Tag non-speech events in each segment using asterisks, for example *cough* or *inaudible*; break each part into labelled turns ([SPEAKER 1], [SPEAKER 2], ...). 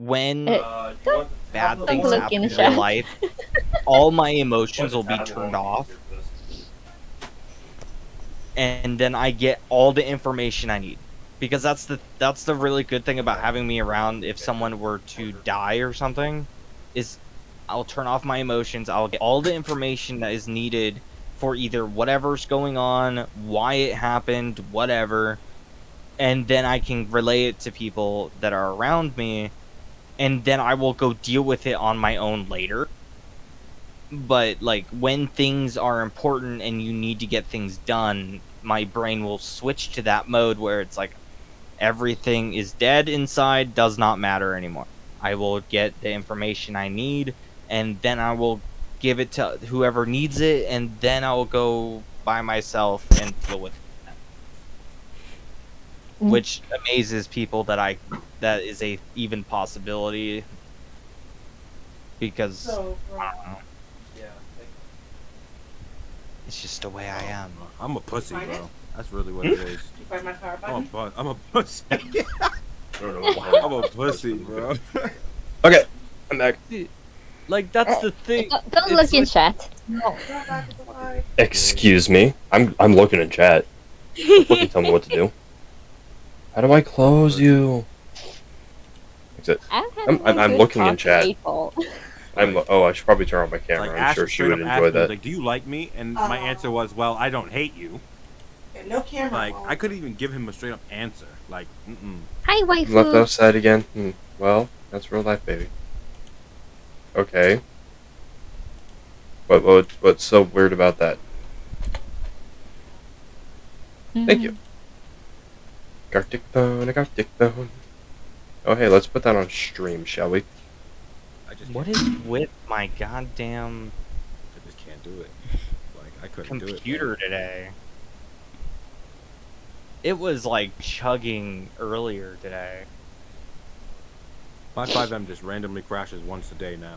[SPEAKER 1] when
[SPEAKER 2] Uh,
[SPEAKER 1] bad
[SPEAKER 2] don't
[SPEAKER 1] things happen
[SPEAKER 2] in
[SPEAKER 1] in real life, *laughs* all my emotions will be turned off, and then I get all the information I need. Because that's the that's the really good thing about having me around. If someone were to die or something, is I'll turn off my emotions. I'll get all the information that is needed for either whatever's going on, why it happened, whatever, and then I can relay it to people that are around me, and then I will go deal with it on my own later. But like when things are important and you need to get things done, my brain will switch to that mode where it's like everything is dead inside, does not matter anymore. I will get the information I need, and then I will give it to whoever needs it, and then I will go by myself and deal with it.
[SPEAKER 2] Mm.
[SPEAKER 1] Which amazes people that I that is a even possibility because I don't know, it's just the way I am.
[SPEAKER 3] I'm a pussy,
[SPEAKER 4] Find it?
[SPEAKER 3] bro. That's really what it is.
[SPEAKER 4] Did you find my power
[SPEAKER 3] I'm a,
[SPEAKER 4] button?
[SPEAKER 3] pu- I'm a pussy.
[SPEAKER 5] I don't know. what-
[SPEAKER 3] I'm a pussy, bro.
[SPEAKER 5] Okay, I'm back.
[SPEAKER 1] Like that's the thing.
[SPEAKER 2] Don't, don't
[SPEAKER 1] It's
[SPEAKER 2] look in chat.
[SPEAKER 4] No. Go back to the live.
[SPEAKER 5] Excuse me. I'm I'm looking in chat. Don't fucking tell me what to do. How do I close you? Exit.
[SPEAKER 2] I'm,
[SPEAKER 5] I'm- I'm-
[SPEAKER 2] a
[SPEAKER 5] I'm
[SPEAKER 2] good
[SPEAKER 5] looking in chat.
[SPEAKER 2] with
[SPEAKER 5] I'm oh I should probably turn on my
[SPEAKER 3] Like
[SPEAKER 5] camera. I'm
[SPEAKER 3] Ash
[SPEAKER 5] sure she would
[SPEAKER 3] up
[SPEAKER 5] enjoy
[SPEAKER 3] asked me,
[SPEAKER 5] that.
[SPEAKER 3] like, "Do you like me?" And my
[SPEAKER 4] Oh.
[SPEAKER 3] answer was, "Well, I don't hate you."
[SPEAKER 4] No camera.
[SPEAKER 3] Like. I couldn't even give him a straight up answer. Like, mm-mm.
[SPEAKER 2] Hi,
[SPEAKER 5] Left
[SPEAKER 2] waifu.
[SPEAKER 5] outside again. Hmm. Well, that's real life, baby. Okay. What what what's so weird about that? Thank you. Gartic phone, a Gartic phone. Oh hey, let's put that on stream, shall we?
[SPEAKER 3] I just
[SPEAKER 1] What with my goddamn
[SPEAKER 3] I just can't do it. Like I couldn't do it.
[SPEAKER 1] computer today? It was like chugging earlier today.
[SPEAKER 3] My FiveM just randomly crashes once a day now.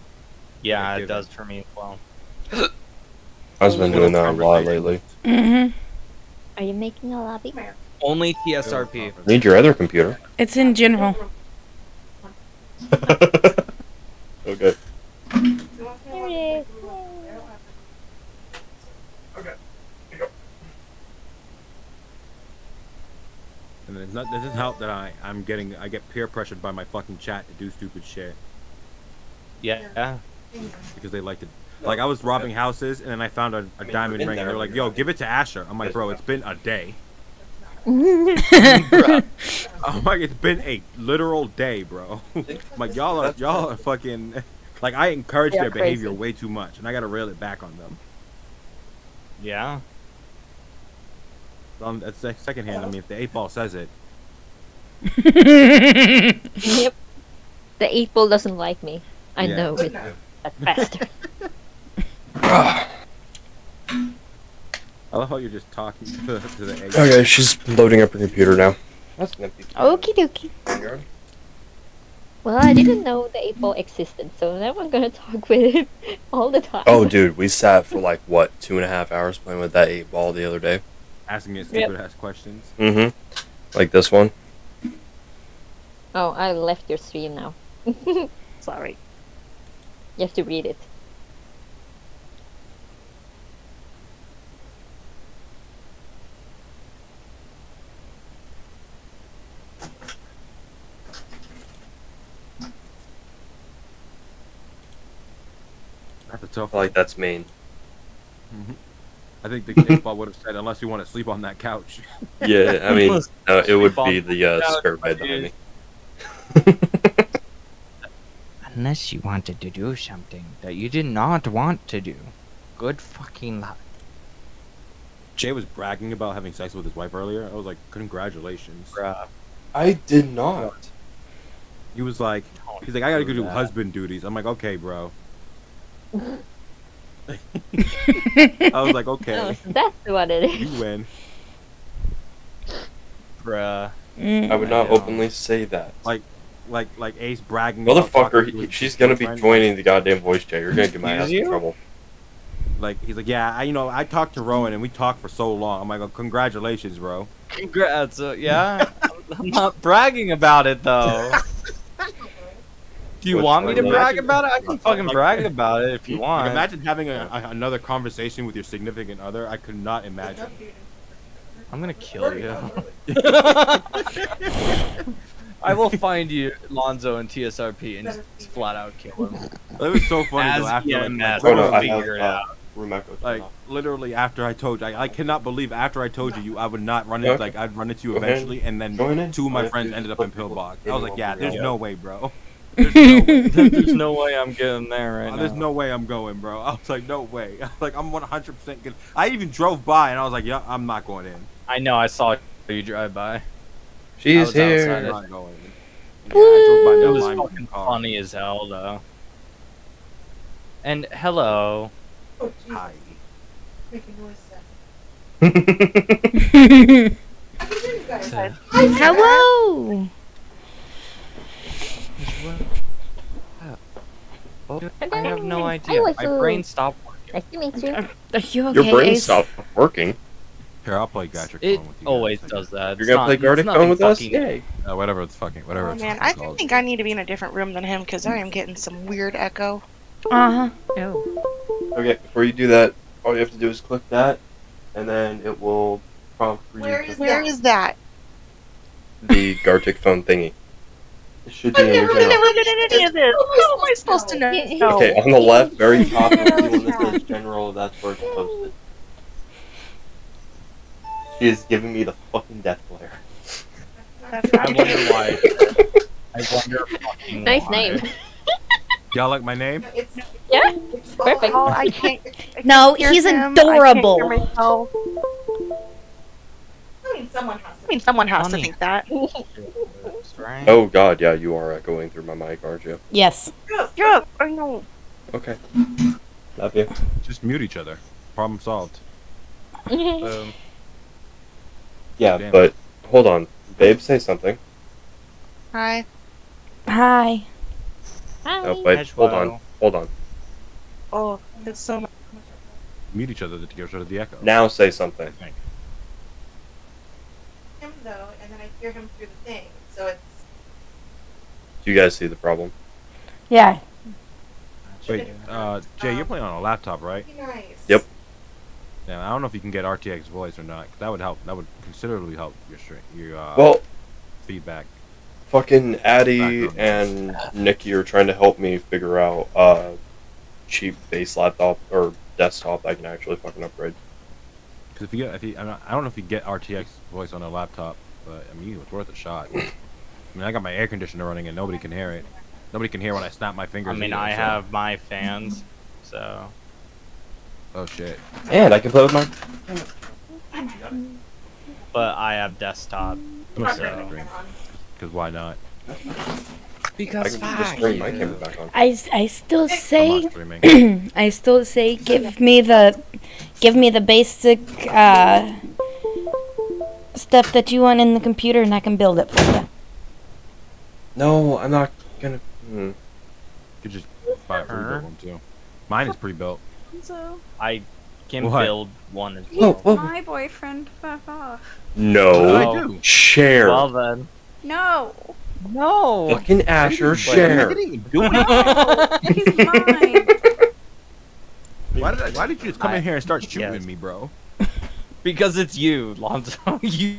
[SPEAKER 1] Yeah,
[SPEAKER 3] Yeah,
[SPEAKER 1] it
[SPEAKER 3] give
[SPEAKER 1] does for me as well.
[SPEAKER 5] I've been doing that a lot lately.
[SPEAKER 6] Mm-hmm.
[SPEAKER 2] Are you making a lobby?
[SPEAKER 4] Come here.
[SPEAKER 1] Only TSRP.
[SPEAKER 5] Need your other computer.
[SPEAKER 6] It's in general.
[SPEAKER 5] okay.
[SPEAKER 4] You want
[SPEAKER 2] it is. *laughs*
[SPEAKER 5] Okay.
[SPEAKER 3] And it's not, it doesn't help that I I'm getting I get peer pressured by my fucking chat to do stupid shit
[SPEAKER 1] Yeah.
[SPEAKER 3] because they like to. Like I was robbing houses and then I found a, a diamond ring and they were like, "Yo, give it to Asher." I'm like, "Bro, it's been a day." *laughs* I'm like, "It's been a literal day, bro." I'm *laughs* like y'all are y'all are fucking. Like I encourage
[SPEAKER 2] They're
[SPEAKER 3] their behavior
[SPEAKER 2] crazy.
[SPEAKER 3] way too much, and I gotta rail it back on them.
[SPEAKER 1] Yeah.
[SPEAKER 3] On that's sec- second hand. I mean, if the eight ball says it, *laughs*
[SPEAKER 2] yep. The eight ball doesn't like me. I
[SPEAKER 3] Yeah.
[SPEAKER 2] know it. That bastard.
[SPEAKER 3] I love how you're just talking to, *laughs* to the eight.
[SPEAKER 5] Okay, she's loading up her computer now. That's an empty.
[SPEAKER 6] Okie dokie.
[SPEAKER 5] Vanguard.
[SPEAKER 2] Well, I didn't know the eight ball existed, so now I'm gonna talk with it *laughs* all the time.
[SPEAKER 5] Oh, dude, we sat for like what two and a half hours playing with that eight ball the other day.
[SPEAKER 3] asking it stupid ass questions.
[SPEAKER 5] Mm-hmm. Like this one.
[SPEAKER 2] Oh, I left your stream now. *laughs* Sorry. You have to read it.
[SPEAKER 3] Tough.
[SPEAKER 5] I feel like that's main.
[SPEAKER 3] I think the eight ball would have said, "Unless you want to sleep on that couch." *laughs*
[SPEAKER 5] Yeah, I mean, uh, it would be the uh,
[SPEAKER 1] Couch,
[SPEAKER 5] spare bed behind me. *laughs*
[SPEAKER 1] Unless you wanted to do something that you did not want to do. Good fucking luck.
[SPEAKER 3] Jay was bragging about having sex with his wife earlier. I was like, "Congratulations."
[SPEAKER 1] Bruh.
[SPEAKER 5] I did not.
[SPEAKER 3] He was like, "He's like, I gotta go do husband duties." I'm like, "Okay, bro." *laughs* I was like,
[SPEAKER 2] Oh,
[SPEAKER 3] "Okay,
[SPEAKER 2] so that's what it is.
[SPEAKER 3] you win."
[SPEAKER 1] Bruh.
[SPEAKER 6] Mm.
[SPEAKER 5] I would not
[SPEAKER 3] Yeah.
[SPEAKER 5] openly say that.
[SPEAKER 3] Like, like, like Ace bragging. about
[SPEAKER 5] Motherfucker,
[SPEAKER 3] talking to
[SPEAKER 5] he,
[SPEAKER 3] his
[SPEAKER 5] she's gonna be
[SPEAKER 3] girlfriend.
[SPEAKER 5] joining the goddamn voice chat. You're gonna get my ass in trouble.
[SPEAKER 3] Like, he's like, "Yeah, I, you know, I talked to Rowan and we talked for so long." I'm like, oh, "Congratulations, bro."
[SPEAKER 1] Congrats. Uh, yeah. *laughs* I'm not bragging about it though. *laughs* Do you want me to
[SPEAKER 5] one?
[SPEAKER 1] brag about it? I can fucking brag about it if you
[SPEAKER 3] Like,
[SPEAKER 1] want.
[SPEAKER 3] imagine having a, a, another conversation with your significant other. I could not imagine.
[SPEAKER 1] I'm gonna kill you. *laughs* I will find you, Lonzo, and TSRP, and just flat out kill him.
[SPEAKER 3] It was so funny
[SPEAKER 1] As
[SPEAKER 3] though. After like,
[SPEAKER 1] EMS,
[SPEAKER 3] like,
[SPEAKER 5] no, I
[SPEAKER 1] figure
[SPEAKER 5] have
[SPEAKER 1] it
[SPEAKER 5] uh,
[SPEAKER 1] out.
[SPEAKER 5] room
[SPEAKER 3] like
[SPEAKER 5] off.
[SPEAKER 3] literally after I told you, I, I cannot believe after I told you, you I would not run
[SPEAKER 5] Yeah.
[SPEAKER 3] into like I'd run into you
[SPEAKER 5] Go ahead.
[SPEAKER 3] eventually, and then
[SPEAKER 5] Join in.
[SPEAKER 3] two of my
[SPEAKER 5] you
[SPEAKER 3] friends ended up in pillbox. I was like, yeah, there's
[SPEAKER 5] here.
[SPEAKER 3] no way, bro. There's no way. *laughs*
[SPEAKER 1] There's no way I'm getting there right
[SPEAKER 3] Oh,
[SPEAKER 1] now.
[SPEAKER 3] there's no way I'm going, bro. I was like, no way. *laughs* I was like, I'm 100% good. I even drove by and I was like, yeah, I'm not going in.
[SPEAKER 1] I know. I saw you drive by. I
[SPEAKER 5] She's
[SPEAKER 1] was
[SPEAKER 5] here.
[SPEAKER 1] outside
[SPEAKER 3] I'm not going in. Yeah, I drove by
[SPEAKER 1] It
[SPEAKER 3] that
[SPEAKER 1] was fucking
[SPEAKER 3] car.
[SPEAKER 1] funny as hell, though. And hello.
[SPEAKER 4] Oh, Jesus.
[SPEAKER 3] Hi.
[SPEAKER 4] Making noise. Seth. *laughs* I can hear you guys.
[SPEAKER 6] Hello.
[SPEAKER 1] Oh, I have no idea. My brain stopped working.
[SPEAKER 2] Nice to meet you.
[SPEAKER 6] Are you okay?
[SPEAKER 5] Your brain
[SPEAKER 6] Ace?
[SPEAKER 5] stopped working.
[SPEAKER 3] Here, I'll play Gartic
[SPEAKER 1] It
[SPEAKER 3] phone with you.
[SPEAKER 1] always
[SPEAKER 3] guys.
[SPEAKER 1] does that.
[SPEAKER 5] You're
[SPEAKER 1] It's
[SPEAKER 5] gonna
[SPEAKER 1] not-
[SPEAKER 5] play
[SPEAKER 1] it's
[SPEAKER 5] Gartic
[SPEAKER 1] nothing
[SPEAKER 5] Phone with us?
[SPEAKER 1] fucking-
[SPEAKER 5] Yay.
[SPEAKER 3] Uh, whatever it's fucking, whatever
[SPEAKER 7] Oh
[SPEAKER 3] it's
[SPEAKER 7] man,
[SPEAKER 3] fucking
[SPEAKER 7] I
[SPEAKER 3] called.
[SPEAKER 7] think I need to be in a different room than him because I am getting some weird echo.
[SPEAKER 6] Uh huh. Oh.
[SPEAKER 5] Okay, before you do that, all you have to do is click that, and then it will prompt for you
[SPEAKER 4] Where
[SPEAKER 5] to
[SPEAKER 4] is
[SPEAKER 7] Where
[SPEAKER 4] Yeah.
[SPEAKER 7] is that?
[SPEAKER 5] the Gartic phone thingy. It should be
[SPEAKER 4] I've never
[SPEAKER 5] general.
[SPEAKER 7] never did any of this. How am I supposed to know?
[SPEAKER 5] Okay, on the left, very top, you'll see one that says general, that's where it's posted. She is giving me the fucking death glare.
[SPEAKER 1] I wonder why. I wonder fucking
[SPEAKER 2] Nice
[SPEAKER 1] why.
[SPEAKER 2] name.
[SPEAKER 3] Y'all like my name?
[SPEAKER 4] It's,
[SPEAKER 2] Yeah,
[SPEAKER 4] it's
[SPEAKER 2] perfect.
[SPEAKER 7] Oh, I can't. I can't
[SPEAKER 6] No, he's
[SPEAKER 7] him. I can't
[SPEAKER 6] adorable.
[SPEAKER 7] hear.
[SPEAKER 4] I mean, someone has
[SPEAKER 7] I mean, someone has to think that. *laughs*
[SPEAKER 1] Right?
[SPEAKER 5] Oh god, yeah, you are echoing through my mic, aren't you?
[SPEAKER 6] Yes.
[SPEAKER 7] Yeah, I know.
[SPEAKER 5] Okay. Love you.
[SPEAKER 3] Just mute each other. Problem solved.
[SPEAKER 1] Boom. *laughs*
[SPEAKER 5] Um, yeah,
[SPEAKER 3] Damn.
[SPEAKER 5] but hold on. Babe, say something.
[SPEAKER 7] Hi.
[SPEAKER 6] Hi.
[SPEAKER 5] Oh,
[SPEAKER 2] Hi.
[SPEAKER 5] wait, hold on. Hold on.
[SPEAKER 7] Oh, it's so much.
[SPEAKER 3] Mute each other to get rid of the echo.
[SPEAKER 5] Now say something.
[SPEAKER 4] him though, and then I hear him through the thing. So it's
[SPEAKER 5] Do you guys see the problem?
[SPEAKER 6] Yeah.
[SPEAKER 3] Wait, uh, Jay, you're playing on a laptop, right?
[SPEAKER 4] nice.
[SPEAKER 5] Yep.
[SPEAKER 3] Yeah, I don't know if you can get RTX voice or not. That would help. That would considerably help your stream, your uh,
[SPEAKER 5] Well,
[SPEAKER 3] feedback.
[SPEAKER 5] fucking Addy
[SPEAKER 3] Background.
[SPEAKER 5] and Nikki are trying to help me figure out uh cheap base laptop or desktop I can actually fucking upgrade.
[SPEAKER 3] Because if you get, if you, I don't know if you get RTX voice on a laptop, but I mean, it's worth a shot. I mean, I got my air conditioner running and nobody can hear it. Nobody can hear when I snap my fingers.
[SPEAKER 1] I
[SPEAKER 3] fingers.
[SPEAKER 1] mean,
[SPEAKER 3] either,
[SPEAKER 1] I
[SPEAKER 3] so-
[SPEAKER 1] have my fans, so.
[SPEAKER 3] Oh shit.
[SPEAKER 5] And I can play with my
[SPEAKER 1] But I have desktop.
[SPEAKER 3] I'm gonna
[SPEAKER 1] So-
[SPEAKER 3] start the stream. Because why not?
[SPEAKER 5] I
[SPEAKER 1] Because
[SPEAKER 5] can just my back on.
[SPEAKER 6] I, I still say. *clears throat* I still say give me the give me the basic uh, stuff that you want in the computer and I can build it for you.
[SPEAKER 5] No, I'm not gonna hmm.
[SPEAKER 3] You could just buy a pre-built one too. Mine is pre-built.
[SPEAKER 8] So,
[SPEAKER 1] I can
[SPEAKER 3] What?
[SPEAKER 1] build one as well.
[SPEAKER 5] whoa.
[SPEAKER 8] my boyfriend fuck off.
[SPEAKER 5] No.
[SPEAKER 1] Oh.
[SPEAKER 3] I do.
[SPEAKER 5] Share.
[SPEAKER 1] Well then.
[SPEAKER 8] No,
[SPEAKER 1] No.
[SPEAKER 5] fucking Asher, share.
[SPEAKER 3] I didn't even do anything. *laughs*
[SPEAKER 8] no, he's mine.
[SPEAKER 3] Why did, I, why did you just come
[SPEAKER 1] I-
[SPEAKER 3] in here and start shooting
[SPEAKER 1] yes.
[SPEAKER 3] me, bro?
[SPEAKER 1] because it's you, Lonzo. *laughs* you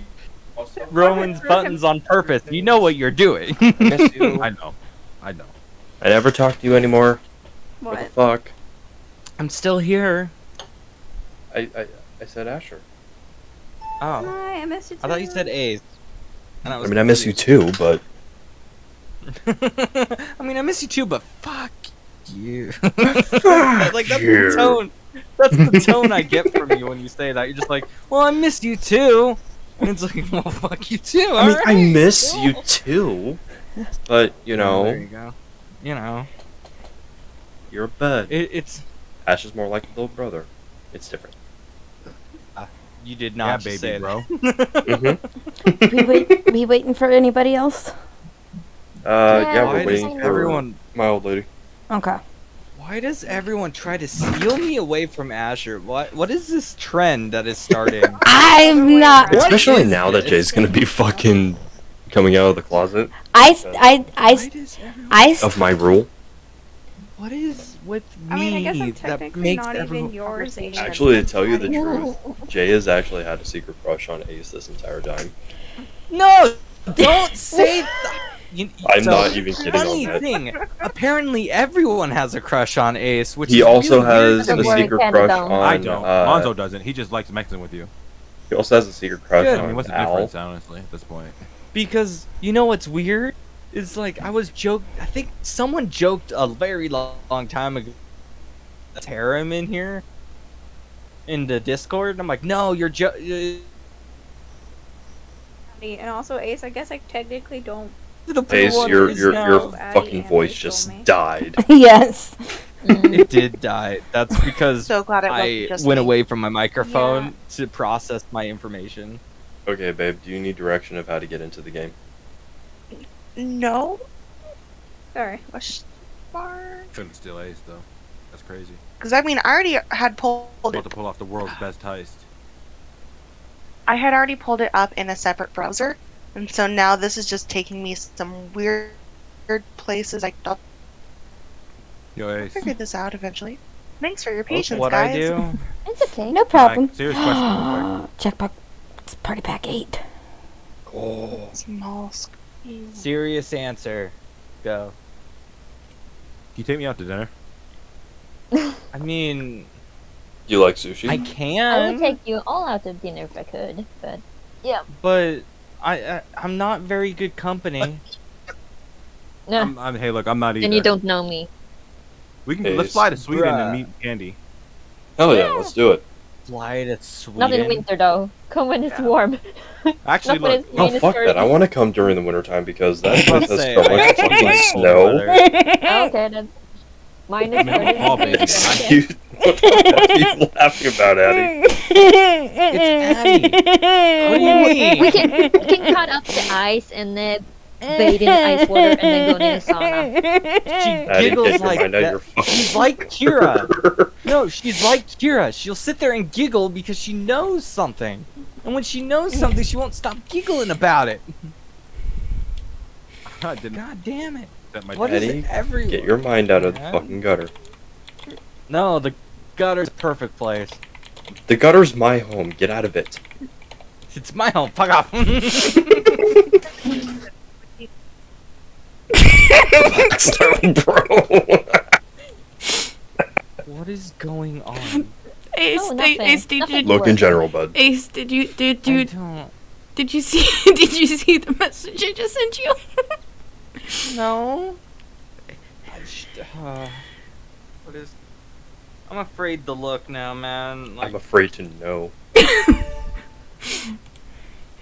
[SPEAKER 1] Roman's buttons on purpose. You know what you're doing.
[SPEAKER 5] I miss you. *laughs*
[SPEAKER 3] I know. I know.
[SPEAKER 5] I never talk to you anymore. What the fuck?
[SPEAKER 1] I'm still here.
[SPEAKER 5] I, I, I said Asher.
[SPEAKER 1] Oh.
[SPEAKER 8] Hi, I missed you too.
[SPEAKER 1] I thought you said A's. And
[SPEAKER 5] I
[SPEAKER 1] was
[SPEAKER 5] mean, I miss you too, but. *laughs*
[SPEAKER 1] I mean, I miss you too, but fuck you.
[SPEAKER 5] Fuck *laughs*
[SPEAKER 1] like that's
[SPEAKER 5] you.
[SPEAKER 1] the tone. That's the tone I get from you when you say that. You're just like, well, I miss you too. And *laughs* it's like, well, fuck you too.
[SPEAKER 5] I mean, I miss
[SPEAKER 1] cool.
[SPEAKER 5] you too. *laughs* But you
[SPEAKER 1] Oh, there
[SPEAKER 5] know,
[SPEAKER 1] you go. You know,
[SPEAKER 5] you're a bud.
[SPEAKER 1] it, it's
[SPEAKER 5] Ash is more like a little brother. It's different.
[SPEAKER 1] you did
[SPEAKER 3] Yeah,
[SPEAKER 1] not just
[SPEAKER 3] baby,
[SPEAKER 1] say
[SPEAKER 3] bro. *laughs*
[SPEAKER 5] Mm-hmm.
[SPEAKER 6] we wait we waiting for anybody else?
[SPEAKER 5] Uh, yeah,
[SPEAKER 2] Yeah,
[SPEAKER 5] we're waiting for
[SPEAKER 1] everyone?
[SPEAKER 5] my old lady.
[SPEAKER 6] Okay.
[SPEAKER 1] Why does everyone try to steal me away from Asher? What what is this trend that is starting? *laughs*
[SPEAKER 6] I'm not
[SPEAKER 5] Especially
[SPEAKER 1] is
[SPEAKER 5] now that? Jay's gonna be fucking coming out of the closet
[SPEAKER 6] I, s- I, I, s-
[SPEAKER 1] Why does everyone-
[SPEAKER 6] I, s-
[SPEAKER 5] of my rule.
[SPEAKER 1] What is with me
[SPEAKER 8] I mean, I guess I'm
[SPEAKER 1] that
[SPEAKER 8] technically
[SPEAKER 1] makes
[SPEAKER 8] not
[SPEAKER 1] everyone...
[SPEAKER 8] even yours.
[SPEAKER 5] Actually, to tell you the *laughs* truth, Jay has actually had a secret crush on Ace this entire time.
[SPEAKER 1] No, don't say. *laughs* Th- you,
[SPEAKER 5] I'm
[SPEAKER 1] so,
[SPEAKER 5] not even kidding on
[SPEAKER 1] Funny
[SPEAKER 5] that.
[SPEAKER 1] thing, apparently everyone has a crush on Ace, which
[SPEAKER 5] He
[SPEAKER 1] is
[SPEAKER 5] also
[SPEAKER 1] really
[SPEAKER 5] has a
[SPEAKER 2] Don't
[SPEAKER 1] me.
[SPEAKER 2] worry,
[SPEAKER 5] secret crush on.
[SPEAKER 3] I don't.
[SPEAKER 5] Uh,
[SPEAKER 3] Lonzo doesn't. He just likes messing with you.
[SPEAKER 5] He also has a secret crush
[SPEAKER 1] Good.
[SPEAKER 3] I
[SPEAKER 5] on
[SPEAKER 3] mean, what's the
[SPEAKER 5] Al.
[SPEAKER 3] difference, honestly, at this point?
[SPEAKER 1] because you know what's weird is like I was joke. I think someone joked a very long, long time ago. Let's harem in here. In the Discord, and I'm like, no, you're jo- uh,
[SPEAKER 8] And also, Ace, I guess I technically don't.
[SPEAKER 5] Ace, your your
[SPEAKER 1] now-
[SPEAKER 5] your fucking
[SPEAKER 8] and
[SPEAKER 5] voice just
[SPEAKER 8] me. *laughs*
[SPEAKER 5] died. *laughs*
[SPEAKER 6] yes.
[SPEAKER 2] Mm.
[SPEAKER 1] It did die. That's *laughs* because
[SPEAKER 7] So glad
[SPEAKER 1] I
[SPEAKER 7] just
[SPEAKER 1] went
[SPEAKER 7] me.
[SPEAKER 1] away from my microphone to process my information.
[SPEAKER 5] Okay, babe, do you need direction of how to get into the game?
[SPEAKER 7] No.
[SPEAKER 8] Sorry.
[SPEAKER 7] Question mark.
[SPEAKER 3] Couldn't steal Ace though. That's crazy.
[SPEAKER 7] Because I mean, I already had pulled
[SPEAKER 3] About to pull off the world's best heist.
[SPEAKER 7] I had already pulled it up in a separate browser, and so now this is just taking me some weird, weird places. I- I'll
[SPEAKER 3] Yo, Ace.
[SPEAKER 7] figure this out eventually. Thanks for your patience,
[SPEAKER 1] what
[SPEAKER 7] guys.
[SPEAKER 1] I do? *laughs*
[SPEAKER 2] It's okay.
[SPEAKER 6] No problem.
[SPEAKER 3] serious question *gasps*
[SPEAKER 6] Checkbox. It's party pack eight.
[SPEAKER 5] Oh,
[SPEAKER 7] Small screen.
[SPEAKER 1] Serious answer. Go.
[SPEAKER 3] Can you take me out to dinner? *laughs*
[SPEAKER 1] I mean,
[SPEAKER 5] you like sushi?
[SPEAKER 1] I can.
[SPEAKER 2] I would take you all out to dinner if I could, but yeah.
[SPEAKER 1] but I, I I'm not very good company. *laughs*
[SPEAKER 2] no,
[SPEAKER 3] I'm, I'm, hey, look, I'm not either.
[SPEAKER 2] then you don't know me.
[SPEAKER 3] We can
[SPEAKER 5] Hey,
[SPEAKER 3] let's fly to Sweden
[SPEAKER 1] bruh.
[SPEAKER 3] and meet Candy.
[SPEAKER 5] Hell yeah, let's do it.
[SPEAKER 1] Fly to Sweden.
[SPEAKER 2] Not in winter though. Come when it's
[SPEAKER 8] Yeah.
[SPEAKER 2] warm. *laughs*
[SPEAKER 3] Actually, look,
[SPEAKER 2] it's
[SPEAKER 5] Oh fuck that! I want to come during the wintertime because that
[SPEAKER 1] I was to
[SPEAKER 5] has so much
[SPEAKER 1] actually
[SPEAKER 5] fucking
[SPEAKER 1] like cold
[SPEAKER 5] snow.
[SPEAKER 2] okay then. Minus *laughs*
[SPEAKER 3] I
[SPEAKER 2] 30.
[SPEAKER 3] Fall, baby.
[SPEAKER 5] you, what are you laughing about, Addie?
[SPEAKER 1] It's Addie. What do you mean?
[SPEAKER 2] We can, we can cut up the ice and then bathe in ice water and then go in the sauna.
[SPEAKER 1] She giggles
[SPEAKER 5] get
[SPEAKER 1] like
[SPEAKER 5] mind out of
[SPEAKER 1] that. She's like Kira. No, she's like Kira. She'll sit there and giggle because she knows something. And when she knows something, she won't stop giggling about it.
[SPEAKER 3] I *laughs*
[SPEAKER 1] God damn it.
[SPEAKER 3] set my
[SPEAKER 1] What is
[SPEAKER 5] Eddie,
[SPEAKER 1] it everywhere?
[SPEAKER 5] Get your mind out of the fucking gutter.
[SPEAKER 1] No, the gutter's a perfect place.
[SPEAKER 5] The gutter's my home. Get out of it.
[SPEAKER 1] It's my home. Fuck off. *laughs*
[SPEAKER 5] Stone, bro.
[SPEAKER 1] what is going on?
[SPEAKER 6] Ace,
[SPEAKER 2] Oh,
[SPEAKER 6] Ace,
[SPEAKER 2] nothing.
[SPEAKER 6] Ace, did
[SPEAKER 2] Nothing.
[SPEAKER 6] you,
[SPEAKER 5] Look in general, bud.
[SPEAKER 6] Ace, did you, did
[SPEAKER 1] I
[SPEAKER 6] you,
[SPEAKER 1] don't
[SPEAKER 6] did you see, *laughs* did you see the message I just sent you?
[SPEAKER 1] no. *laughs* I sh- uh, what is? I'm afraid to look now, man. Like,
[SPEAKER 5] I'm afraid to know. *laughs*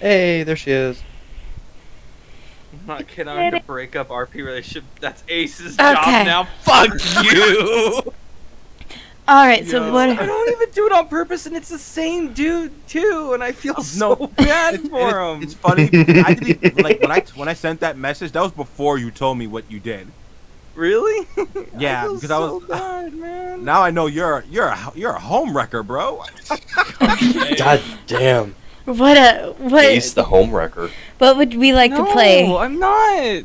[SPEAKER 5] hey, there she is.
[SPEAKER 1] I'm not kidding. I'm gonna break up RP relationship. That's Ace's
[SPEAKER 6] Okay.
[SPEAKER 1] job now. Fuck you. *laughs*
[SPEAKER 6] All right, so what?
[SPEAKER 1] I don't even do it on purpose, and it's the same dude too, and I feel so *laughs*
[SPEAKER 3] No,
[SPEAKER 1] bad
[SPEAKER 3] It's,
[SPEAKER 1] for
[SPEAKER 3] it's-
[SPEAKER 1] him.
[SPEAKER 3] it's funny. I didn't, like when I when I sent that message, that was before you told me what you did.
[SPEAKER 1] Really? *laughs*
[SPEAKER 3] Yeah, because I
[SPEAKER 1] so
[SPEAKER 3] was-
[SPEAKER 1] bad, man. *laughs*
[SPEAKER 3] Now I know you're you're a, you're a home wrecker, bro. *laughs*
[SPEAKER 5] God damn.
[SPEAKER 6] What a what?
[SPEAKER 5] Ace the home wrecker.
[SPEAKER 6] What would we like to play?
[SPEAKER 1] No, I'm not.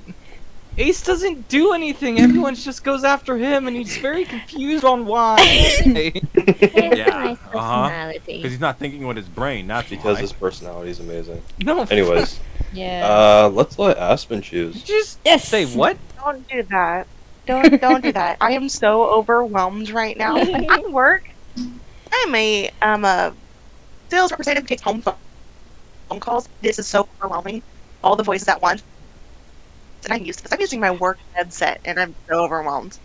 [SPEAKER 1] Ace doesn't do anything. Everyone just goes after him, and he's very confused on why.
[SPEAKER 3] Yeah, uh-huh. Because he's not thinking with his brain. Not
[SPEAKER 5] Because
[SPEAKER 3] why.
[SPEAKER 5] his personality is amazing.
[SPEAKER 1] no.
[SPEAKER 5] Anyways,
[SPEAKER 2] Yeah.
[SPEAKER 5] uh, let's let Aspen choose.
[SPEAKER 1] just
[SPEAKER 6] Yes.
[SPEAKER 1] say what?
[SPEAKER 7] Don't do that. Don't don't do that. *laughs* I am so overwhelmed right now. *laughs* Like, at work, I'm a I'm a sales representative who takes home phone phone calls. This is so overwhelming. All the voices at once. And I'm used to this. I'm using my work headset and I'm so overwhelmed.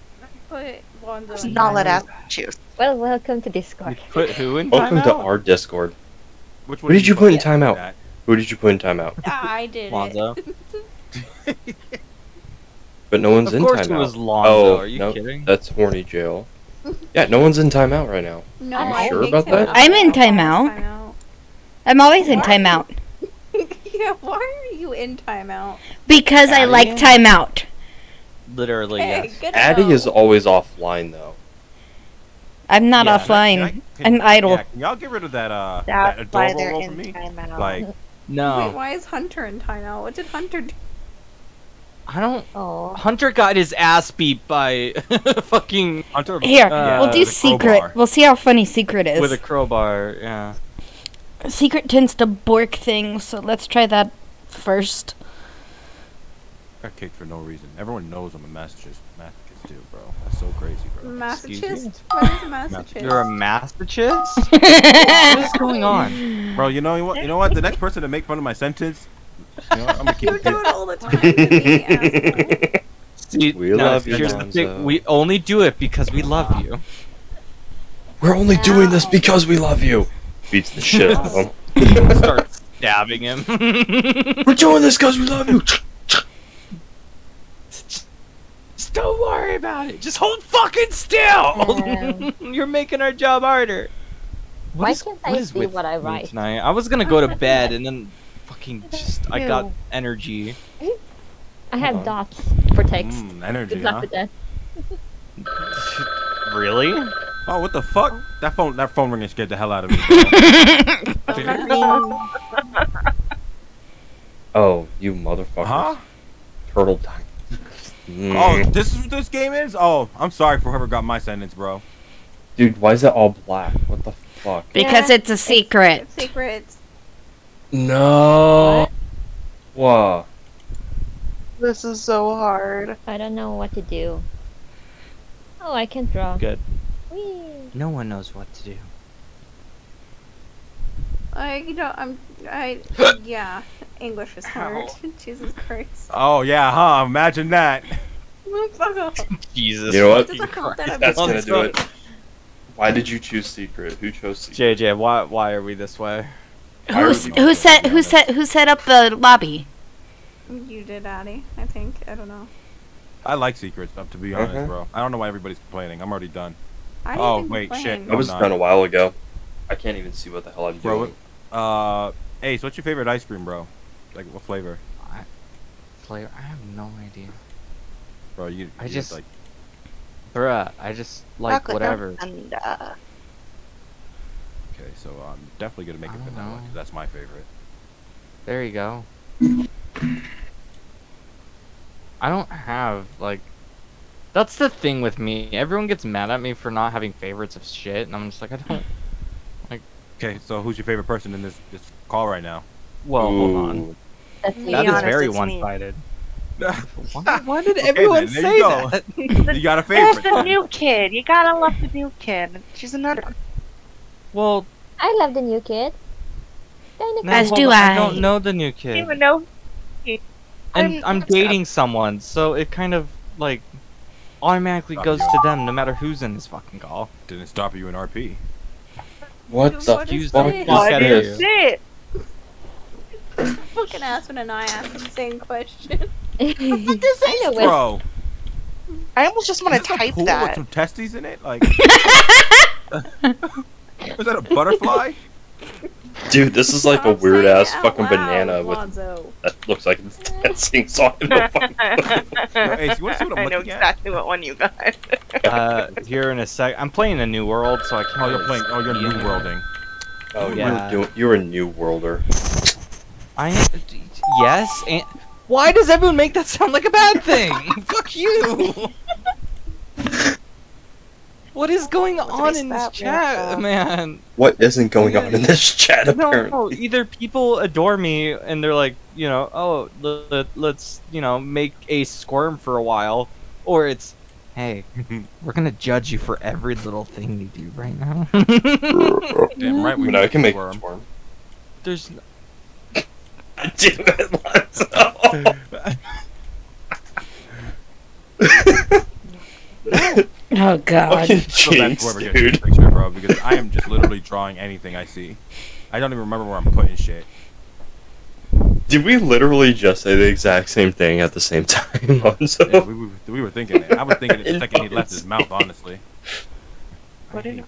[SPEAKER 8] Put Lonzo
[SPEAKER 7] not let
[SPEAKER 8] timeout.
[SPEAKER 7] us choose.
[SPEAKER 2] well, welcome to Discord.
[SPEAKER 1] You put who in
[SPEAKER 5] Welcome to our Discord.
[SPEAKER 3] Which
[SPEAKER 5] Who did you put in
[SPEAKER 3] fucking
[SPEAKER 5] timeout? Who did you put in timeout?
[SPEAKER 8] Ah, I did
[SPEAKER 1] Lonzo. *laughs*
[SPEAKER 8] it.
[SPEAKER 5] But no one's
[SPEAKER 1] Of
[SPEAKER 5] in
[SPEAKER 1] course it
[SPEAKER 5] timeout.
[SPEAKER 1] was Lonzo.
[SPEAKER 5] Oh,
[SPEAKER 1] Are you
[SPEAKER 5] no,
[SPEAKER 1] kidding?
[SPEAKER 5] that's horny jail. *laughs* Yeah, no one's in timeout right now.
[SPEAKER 8] No,
[SPEAKER 2] Are you
[SPEAKER 8] I
[SPEAKER 5] sure
[SPEAKER 8] kicked
[SPEAKER 5] about that?
[SPEAKER 8] out.
[SPEAKER 6] I'm in timeout.
[SPEAKER 8] timeout.
[SPEAKER 6] I'm always in timeout *laughs*
[SPEAKER 8] yeah, why are you in timeout?
[SPEAKER 6] because I like timeout.
[SPEAKER 1] Literally,
[SPEAKER 8] Hey,
[SPEAKER 1] yes.
[SPEAKER 8] good
[SPEAKER 5] Addie is always offline though.
[SPEAKER 6] I'm not
[SPEAKER 1] Yeah,
[SPEAKER 6] offline.
[SPEAKER 3] Can I- can-
[SPEAKER 6] I'm idle.
[SPEAKER 3] Yeah, can y'all get rid of that uh
[SPEAKER 7] That's
[SPEAKER 3] that
[SPEAKER 7] why
[SPEAKER 3] adorable
[SPEAKER 7] they're
[SPEAKER 3] role
[SPEAKER 7] in
[SPEAKER 3] for me?
[SPEAKER 7] timeout.
[SPEAKER 3] Like *laughs*
[SPEAKER 1] No,
[SPEAKER 8] Wait, why is Hunter in timeout? What did Hunter do?
[SPEAKER 1] I don't.
[SPEAKER 2] Oh.
[SPEAKER 1] Hunter got his ass beat by *laughs* fucking
[SPEAKER 3] Hunter.
[SPEAKER 6] Here,
[SPEAKER 1] Uh,
[SPEAKER 6] we'll do secret.
[SPEAKER 3] crowbar.
[SPEAKER 6] We'll see how funny secret is.
[SPEAKER 1] with a crowbar. Yeah.
[SPEAKER 6] Secret tends to bork things, so let's try that first.
[SPEAKER 3] Got kicked for no reason. Everyone knows I'm a masochist. Masochist too, bro. That's so crazy, bro.
[SPEAKER 8] Masochist? What is a masochist?
[SPEAKER 1] You're a masochist. *laughs* what is going on? *laughs*
[SPEAKER 3] Bro, you know what? You know what? The next person to make fun of my sentence, you know? I'm gonna keep
[SPEAKER 8] You do it all the time me. *laughs*
[SPEAKER 1] See,
[SPEAKER 5] We
[SPEAKER 1] no,
[SPEAKER 5] love you,
[SPEAKER 1] here's the thing, We only do it because we love you.
[SPEAKER 5] We're only doing this because we love you. Beats the shit out of him. *laughs*
[SPEAKER 1] Start stabbing him. *laughs*
[SPEAKER 5] We're doing this because we love you.
[SPEAKER 1] Just don't worry about it. Just hold fucking still. You're making our job harder. What
[SPEAKER 2] Why
[SPEAKER 1] is-
[SPEAKER 2] can't
[SPEAKER 1] what
[SPEAKER 2] I see
[SPEAKER 1] with
[SPEAKER 2] what I write?
[SPEAKER 1] Tonight? I was gonna go to bed and then fucking just I got energy.
[SPEAKER 2] I have
[SPEAKER 5] Hold
[SPEAKER 2] dots for text.
[SPEAKER 3] Mm, energy,
[SPEAKER 2] Good luck
[SPEAKER 3] huh?
[SPEAKER 2] with that. *laughs*
[SPEAKER 1] Really?
[SPEAKER 3] Oh, what the fuck? That phone, that phone ringing scared the hell out of me. *laughs* *laughs*
[SPEAKER 5] Oh, you motherfucker.
[SPEAKER 3] huh?
[SPEAKER 5] Turtle time. Mm.
[SPEAKER 3] Oh, this is what this game is? Oh, I'm sorry for whoever got my sentence, bro.
[SPEAKER 5] Dude, why is it all black? What the fuck?
[SPEAKER 6] Because
[SPEAKER 8] Yeah,
[SPEAKER 6] it's a secret.
[SPEAKER 8] It's secrets.
[SPEAKER 5] No. What?
[SPEAKER 7] This is so hard.
[SPEAKER 2] I don't know what to do. Oh, I can draw.
[SPEAKER 1] Good.
[SPEAKER 2] Whee.
[SPEAKER 1] No one knows what to do.
[SPEAKER 8] I, you know, I'm, I, *laughs* yeah. English is hard. *laughs* Jesus Christ.
[SPEAKER 3] Oh yeah, huh? Imagine that.
[SPEAKER 8] Fuck *laughs* off.
[SPEAKER 1] Jesus.
[SPEAKER 5] You know what?
[SPEAKER 8] Doesn't that I'm
[SPEAKER 5] That's gonna do it. Why did you choose secret? Who chose secret?
[SPEAKER 1] JJ, why why are we this way?
[SPEAKER 5] Why
[SPEAKER 6] Who's, who set who set who set up the lobby?
[SPEAKER 8] You did, Addy. I think. I don't know.
[SPEAKER 3] I like secrets, uh, to be honest,
[SPEAKER 5] Uh-huh.
[SPEAKER 3] bro. I don't know why everybody's complaining. I'm already done.
[SPEAKER 8] I
[SPEAKER 3] Oh, wait,
[SPEAKER 8] complain.
[SPEAKER 3] shit.
[SPEAKER 5] That was
[SPEAKER 3] I'm
[SPEAKER 5] done a while ago. I can't even see what the hell I'm
[SPEAKER 3] Bro,
[SPEAKER 5] doing.
[SPEAKER 3] Uh, Ace, what's your favorite ice cream, bro? Like what flavor?
[SPEAKER 1] Flavor? I have no idea.
[SPEAKER 3] Bro, you.
[SPEAKER 1] I
[SPEAKER 3] you
[SPEAKER 1] just-
[SPEAKER 3] like.
[SPEAKER 1] Bruh, I just like
[SPEAKER 7] Chocolate
[SPEAKER 1] whatever.
[SPEAKER 7] And, uh,
[SPEAKER 3] Okay, so I'm definitely gonna make
[SPEAKER 1] I
[SPEAKER 3] it
[SPEAKER 1] don't
[SPEAKER 3] vanilla.
[SPEAKER 1] know.
[SPEAKER 3] 'cause that's my favorite.
[SPEAKER 1] There you go. I don't have like that's the thing with me. Everyone gets mad at me for not having favorites of shit, and I'm just like, I don't. Like.
[SPEAKER 3] Okay, so who's your favorite person in this this call right now?
[SPEAKER 1] Well, hold on.
[SPEAKER 2] That's
[SPEAKER 7] Be
[SPEAKER 2] me.
[SPEAKER 1] That is
[SPEAKER 7] honest,
[SPEAKER 1] very one-sided. *laughs* Why, why did
[SPEAKER 3] Okay,
[SPEAKER 1] everyone
[SPEAKER 3] then,
[SPEAKER 1] say
[SPEAKER 3] you go.
[SPEAKER 1] that? *laughs*
[SPEAKER 3] you got a
[SPEAKER 7] There's
[SPEAKER 3] favorite?
[SPEAKER 7] the new kid. You gotta love the new kid. She's another.
[SPEAKER 1] Well,
[SPEAKER 2] I love the new kid. Kinda
[SPEAKER 1] no,
[SPEAKER 6] As do
[SPEAKER 1] on, I
[SPEAKER 6] I.
[SPEAKER 1] don't know the new
[SPEAKER 7] You
[SPEAKER 1] kid,
[SPEAKER 7] even know.
[SPEAKER 1] and
[SPEAKER 7] I'm-
[SPEAKER 1] I'm dating someone, so it kind of like automatically
[SPEAKER 3] Stop
[SPEAKER 1] goes
[SPEAKER 3] you.
[SPEAKER 1] to them, no matter who's in this fucking call.
[SPEAKER 3] Didn't stop you in RP.
[SPEAKER 5] What
[SPEAKER 8] Dude,
[SPEAKER 5] the
[SPEAKER 8] what
[SPEAKER 1] Use
[SPEAKER 8] is
[SPEAKER 5] fuck
[SPEAKER 1] the
[SPEAKER 5] is
[SPEAKER 1] fuck
[SPEAKER 5] this?
[SPEAKER 1] you.
[SPEAKER 7] Shit.
[SPEAKER 8] Fucking Aspen and I asked the same question. *laughs*
[SPEAKER 2] I know it.
[SPEAKER 3] Bro,
[SPEAKER 7] I almost just want to
[SPEAKER 3] this a
[SPEAKER 7] type
[SPEAKER 3] pool with
[SPEAKER 7] that.
[SPEAKER 3] some testes in it? Like, *laughs* *laughs* was that a butterfly? *laughs*
[SPEAKER 5] Dude, this is like a weird ass fucking
[SPEAKER 8] loud,
[SPEAKER 5] banana with
[SPEAKER 8] Lonzo.
[SPEAKER 5] that looks like it's dancing song in the *laughs* fucking
[SPEAKER 3] Ace, you wanna see what I'm
[SPEAKER 7] I know
[SPEAKER 3] looking at?
[SPEAKER 7] exactly what one you got. *laughs*
[SPEAKER 1] Uh, here in a sec, I'm playing a new world, so I can't.
[SPEAKER 3] Oh, you're playing. Oh, you're new worlding.
[SPEAKER 5] Oh,
[SPEAKER 1] Yeah.
[SPEAKER 5] you're doing you're a new worlder.
[SPEAKER 1] I am. yes, and why does everyone make that sound like a bad thing? Fuck you. What is going
[SPEAKER 7] What
[SPEAKER 1] on in this chat,
[SPEAKER 7] Bianca?
[SPEAKER 1] man?
[SPEAKER 5] What isn't going on in this chat apparently?
[SPEAKER 1] no, either people adore me and they're like, you know, oh, let, let's, you know, make Ace squirm for a while, or it's, hey, *laughs* we're gonna judge you for every little thing you do right now. *laughs*
[SPEAKER 3] Damn right, we
[SPEAKER 5] mean, I can make
[SPEAKER 3] squirm.
[SPEAKER 5] squirm.
[SPEAKER 1] There's, *laughs*
[SPEAKER 5] Do it, Lonzo.
[SPEAKER 6] Oh God.
[SPEAKER 5] Fucking
[SPEAKER 3] Feel bad
[SPEAKER 5] jinx,
[SPEAKER 3] whoever gets this
[SPEAKER 5] dude.
[SPEAKER 3] picture, bro, because I am just literally drawing anything I see. I don't even remember where I'm putting shit.
[SPEAKER 5] Did we literally just say the exact same thing at the same *laughs* time, Lonzo?
[SPEAKER 3] Yeah, we, we, we were thinking it. I was thinking it the *laughs* second he left his mouth, honestly.
[SPEAKER 1] I
[SPEAKER 7] What in-
[SPEAKER 1] hate-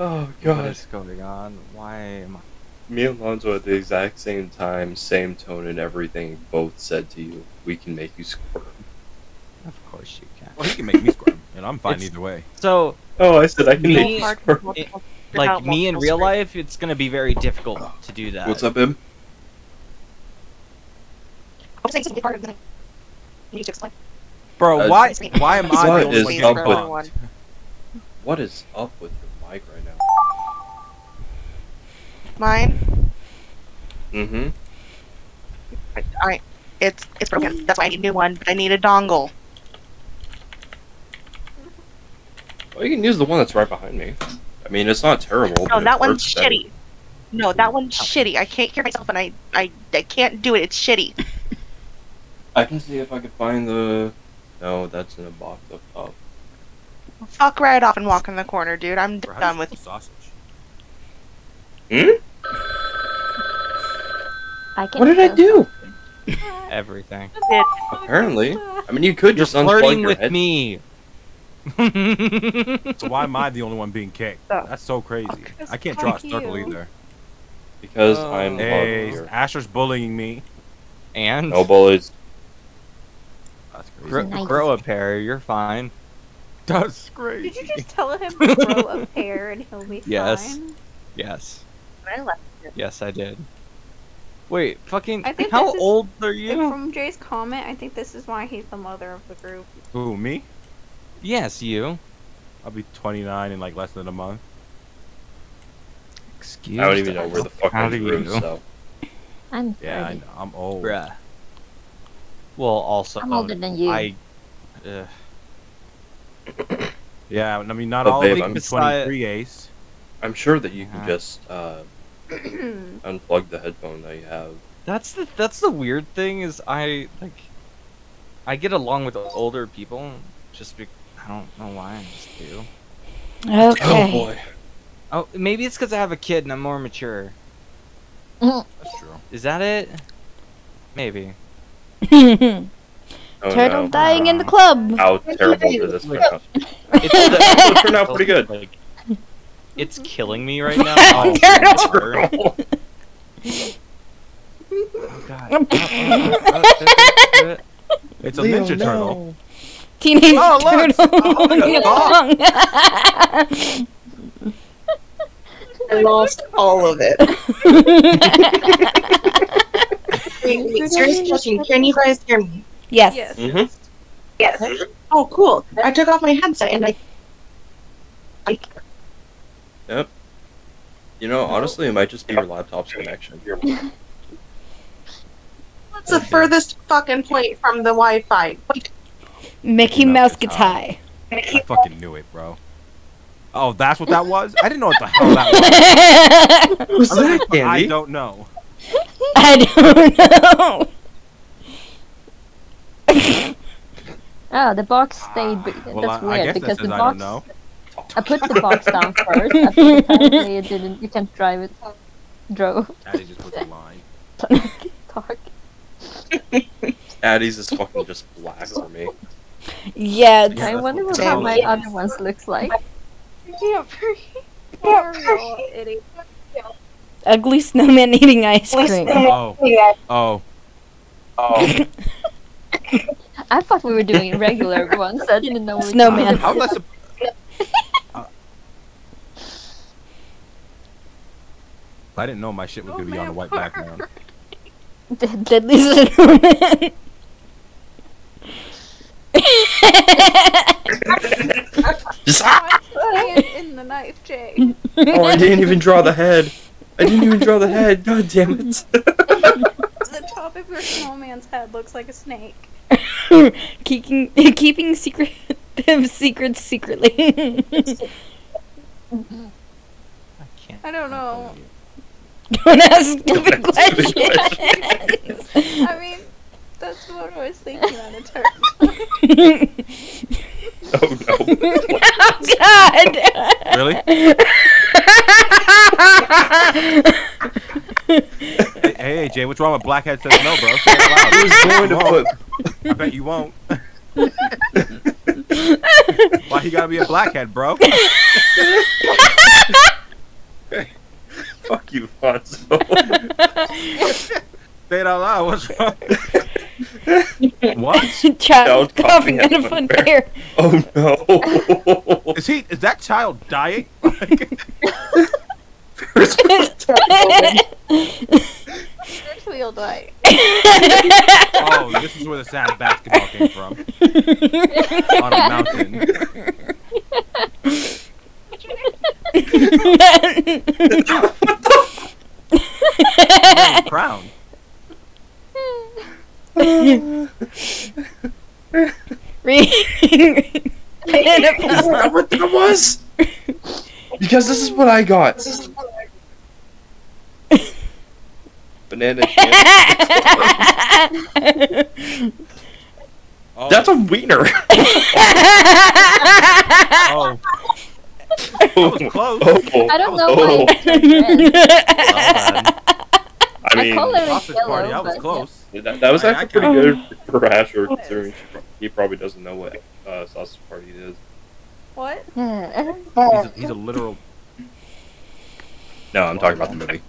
[SPEAKER 5] Oh god.
[SPEAKER 1] is going on? Why am I?
[SPEAKER 5] Me and Lonzo at the exact same time, same tone and everything, both said to you, we can make you squirm.
[SPEAKER 1] Of course you can.
[SPEAKER 3] Well, he can make me squirm, and I'm fine
[SPEAKER 1] It's-
[SPEAKER 3] either way.
[SPEAKER 1] So,
[SPEAKER 5] Oh, I said I can
[SPEAKER 1] Me-
[SPEAKER 5] make you
[SPEAKER 7] Hard
[SPEAKER 5] squirm.
[SPEAKER 7] for
[SPEAKER 1] it- like me in real life, it's gonna be very difficult to do that.
[SPEAKER 5] What's up, Im?
[SPEAKER 7] I'm saying something harder than I need to explain.
[SPEAKER 3] Bro,
[SPEAKER 5] Uh,
[SPEAKER 3] why why am I the only one
[SPEAKER 5] up with- What is up with your mic right now?
[SPEAKER 7] Mine,
[SPEAKER 5] Mm-hmm.
[SPEAKER 7] I, I, it's it's broken. That's why I need a new one. But I need a dongle.
[SPEAKER 5] Well, you can use the one that's right behind me. I mean, it's not terrible.
[SPEAKER 7] No, that one's
[SPEAKER 5] works steady.
[SPEAKER 7] shitty. No, that one's shitty. I can't hear myself, and I, I, I can't do it. It's shitty.
[SPEAKER 5] I can see if I can find the. No, that's in a box up top.
[SPEAKER 7] Fuck right off and walk in the corner, dude. I'm
[SPEAKER 3] Bro,
[SPEAKER 7] done
[SPEAKER 3] do you
[SPEAKER 7] with.
[SPEAKER 3] sausage.
[SPEAKER 5] Hmm?
[SPEAKER 2] I can
[SPEAKER 5] What did I do?
[SPEAKER 1] Everything.
[SPEAKER 5] Apparently, I mean, you could
[SPEAKER 1] You're
[SPEAKER 5] just unplug
[SPEAKER 1] flirting
[SPEAKER 5] your
[SPEAKER 1] with
[SPEAKER 5] head.
[SPEAKER 1] me.
[SPEAKER 3] So why am I the only one being kicked?
[SPEAKER 7] Oh.
[SPEAKER 3] That's so crazy.
[SPEAKER 8] Because
[SPEAKER 3] I can't draw a circle
[SPEAKER 8] you.
[SPEAKER 3] either.
[SPEAKER 5] because
[SPEAKER 1] Oh.
[SPEAKER 5] I'm
[SPEAKER 3] Hey. Asher's bullying me.
[SPEAKER 1] and
[SPEAKER 5] No bullies.
[SPEAKER 3] That's crazy.
[SPEAKER 1] grow,
[SPEAKER 2] Nice.
[SPEAKER 1] grow a pair. You're fine.
[SPEAKER 3] That's crazy.
[SPEAKER 8] Did you just tell him to grow a pair and he'll be *laughs*
[SPEAKER 1] Yes.
[SPEAKER 8] fine?
[SPEAKER 1] Yes.
[SPEAKER 7] I left it.
[SPEAKER 1] Yes, I did. Wait, fucking.
[SPEAKER 8] I think
[SPEAKER 1] How
[SPEAKER 8] this is-
[SPEAKER 1] old are you?
[SPEAKER 8] From Jay's comment, I think this is why he's the mother of the group.
[SPEAKER 3] Who, me?
[SPEAKER 1] Yes, you.
[SPEAKER 3] I'll be 29 in like less than a month.
[SPEAKER 1] Excuse me.
[SPEAKER 5] I don't even know where the fuck
[SPEAKER 1] How
[SPEAKER 5] I'm
[SPEAKER 1] do
[SPEAKER 5] through,
[SPEAKER 1] you?
[SPEAKER 5] so.
[SPEAKER 2] I'm 30.
[SPEAKER 3] Yeah, I know. I'm old.
[SPEAKER 1] Bruh. Well, also.
[SPEAKER 2] I'm older than you.
[SPEAKER 1] I. Uh, *coughs*
[SPEAKER 3] Yeah, I mean, not
[SPEAKER 5] But
[SPEAKER 3] all
[SPEAKER 5] babe,
[SPEAKER 3] of them.
[SPEAKER 5] I'm-
[SPEAKER 3] 23 ace.
[SPEAKER 5] I'm sure that you can
[SPEAKER 1] Yeah.
[SPEAKER 5] just uh, *coughs* unplug the headphone that you have.
[SPEAKER 1] that's the that's the weird thing is I like. I get along with older people, just be, I don't know why I just do.
[SPEAKER 6] Okay.
[SPEAKER 5] Oh boy.
[SPEAKER 1] Oh, maybe it's because I have a kid and I'm more mature.
[SPEAKER 3] That's true.
[SPEAKER 1] Is that it? Maybe.
[SPEAKER 5] Oh,
[SPEAKER 6] Turtle
[SPEAKER 5] no.
[SPEAKER 6] dying in the club.
[SPEAKER 5] How terrible did this turn out?
[SPEAKER 1] It's
[SPEAKER 5] Oh, that episode turned out pretty good.
[SPEAKER 1] Like, it's killing me right now. Oh,
[SPEAKER 6] Turtle.
[SPEAKER 1] Oh, God.
[SPEAKER 3] It's a Ninja Turtle.
[SPEAKER 6] Teenage
[SPEAKER 3] Oh, look!
[SPEAKER 6] Turtle.
[SPEAKER 3] Oh, look at.
[SPEAKER 7] I lost all of it. wait, *laughs* wait, serious question. Can you guys hear me?
[SPEAKER 6] yes.
[SPEAKER 8] Yes.
[SPEAKER 5] Mm-hmm.
[SPEAKER 7] Yes. Oh, cool. I took off my headset and I. I
[SPEAKER 5] You know, honestly, it might just be your laptop's connection.
[SPEAKER 7] That's the furthest fucking point from the Wi-Fi. Wait,
[SPEAKER 6] Mickey Mouse
[SPEAKER 3] the
[SPEAKER 6] gets
[SPEAKER 3] time.
[SPEAKER 6] high.
[SPEAKER 3] I fucking knew it, bro. Oh, that's what that was? I didn't know what the hell that was. *laughs*
[SPEAKER 5] Was that *laughs*
[SPEAKER 3] I don't know.
[SPEAKER 6] I don't know.
[SPEAKER 2] Oh, the box ah, stayed. But
[SPEAKER 3] Well,
[SPEAKER 2] that's
[SPEAKER 3] I, I
[SPEAKER 2] weird
[SPEAKER 3] guess
[SPEAKER 2] because
[SPEAKER 3] that says
[SPEAKER 2] the
[SPEAKER 3] I
[SPEAKER 2] box.
[SPEAKER 3] don't know.
[SPEAKER 2] I put the box down first. *laughs* Apparently it didn't. You can't drive it. Drove.
[SPEAKER 3] Daddy just puts a line.
[SPEAKER 2] Talk.
[SPEAKER 5] Addie's is fucking just black for me.
[SPEAKER 6] Yeah, it's
[SPEAKER 2] I wonder what how my
[SPEAKER 7] it.
[SPEAKER 2] other ones looks like.
[SPEAKER 8] Yeah, pretty. You're a real idiot.
[SPEAKER 6] ugly snowman eating ice cream.
[SPEAKER 3] Oh. Oh.
[SPEAKER 5] Oh, *laughs*
[SPEAKER 2] I thought we were doing regular *laughs* ones. I didn't know. we were
[SPEAKER 6] Snowman.
[SPEAKER 3] How was *laughs* I I didn't know my shit was gonna be on a white background.
[SPEAKER 6] Deadly snowman.
[SPEAKER 5] Just ah!
[SPEAKER 8] Hand in the knife, Jay.
[SPEAKER 5] Oh, I didn't even draw the head. I didn't even draw the head. God damn it.
[SPEAKER 8] The top of your snowman's head looks like a snake. *laughs*
[SPEAKER 6] keeping keeping secret *laughs* secrets secretly.
[SPEAKER 1] I can't.
[SPEAKER 8] I don't know.
[SPEAKER 6] Don't ask stupid *laughs*
[SPEAKER 5] Don't ask stupid
[SPEAKER 6] questions.
[SPEAKER 8] I mean, that's what I was thinking on the time. *laughs*
[SPEAKER 5] Oh no.
[SPEAKER 6] oh God!
[SPEAKER 3] Really? hey, hey, Jay, what's wrong with Blackhead says no, bro? Say it
[SPEAKER 5] I was going to
[SPEAKER 3] loud.
[SPEAKER 5] put.
[SPEAKER 3] I bet you won't. Why you gotta be a blackhead, bro?
[SPEAKER 5] Fuck you, Fonzo.
[SPEAKER 3] Say it out loud. What's wrong? What? *laughs*
[SPEAKER 6] Child
[SPEAKER 5] Child
[SPEAKER 6] coughing
[SPEAKER 5] coughing
[SPEAKER 6] at a
[SPEAKER 5] at
[SPEAKER 6] fun
[SPEAKER 5] fun
[SPEAKER 6] fair.
[SPEAKER 5] Oh no. *laughs*
[SPEAKER 3] Is he? Is that child dying? Like,
[SPEAKER 8] Eventually you'll die.
[SPEAKER 3] oh, this is where the sand basketball came from. *laughs* On a mountain. Wearing a crown.
[SPEAKER 6] Reading.
[SPEAKER 5] Is that what that was? Because this is what I got. Banana jam.
[SPEAKER 3] Oh,
[SPEAKER 5] That's a wiener.
[SPEAKER 3] oh, that was oh. close.
[SPEAKER 5] Oh,
[SPEAKER 2] I don't know
[SPEAKER 5] oh.
[SPEAKER 2] why it's turned.
[SPEAKER 5] I mean,
[SPEAKER 2] I call it
[SPEAKER 3] Sausage
[SPEAKER 2] yellow,
[SPEAKER 3] party, that was
[SPEAKER 2] but-
[SPEAKER 3] close.
[SPEAKER 5] That, that was
[SPEAKER 3] I- I
[SPEAKER 5] actually pretty good for Asher, considering she he probably doesn't know what uh, sausage party is.
[SPEAKER 8] What?
[SPEAKER 3] He's a, he's a literal.
[SPEAKER 5] No, I'm talking about the movie.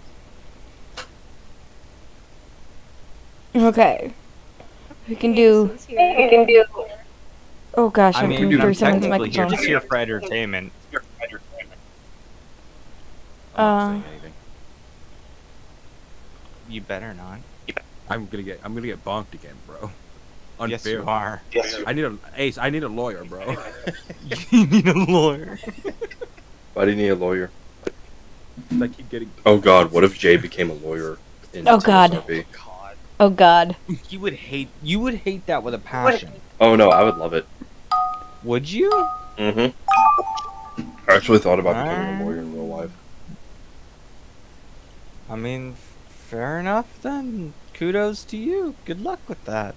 [SPEAKER 6] okay. We can do. We can do. Oh gosh,
[SPEAKER 1] I
[SPEAKER 6] I'm
[SPEAKER 1] mean,
[SPEAKER 6] coming
[SPEAKER 1] I'm
[SPEAKER 6] through someone's
[SPEAKER 1] technically here
[SPEAKER 6] microphone.
[SPEAKER 1] just here for entertainment.
[SPEAKER 6] Uh.
[SPEAKER 1] You better not.
[SPEAKER 3] I'm gonna get. I'm gonna get bonked again, bro. Unfair. *laughs*
[SPEAKER 1] Yes, you are.
[SPEAKER 3] I need a Ace. I need a lawyer, bro. *laughs* *laughs*
[SPEAKER 1] you need a lawyer.
[SPEAKER 5] Why do you need a lawyer?
[SPEAKER 3] I keep getting.
[SPEAKER 5] Oh God, what if Jay became a lawyer? In
[SPEAKER 6] Oh, God.
[SPEAKER 5] TSRP?
[SPEAKER 1] God,
[SPEAKER 6] Oh god.
[SPEAKER 1] you would hate. You would hate that with a passion.
[SPEAKER 5] Oh no, I would love it.
[SPEAKER 1] Would you?
[SPEAKER 5] Mm-hmm. I actually thought about becoming a
[SPEAKER 1] Uh,
[SPEAKER 5] lawyer in real life.
[SPEAKER 1] I mean, fair enough then. Kudos to you. Good luck with that.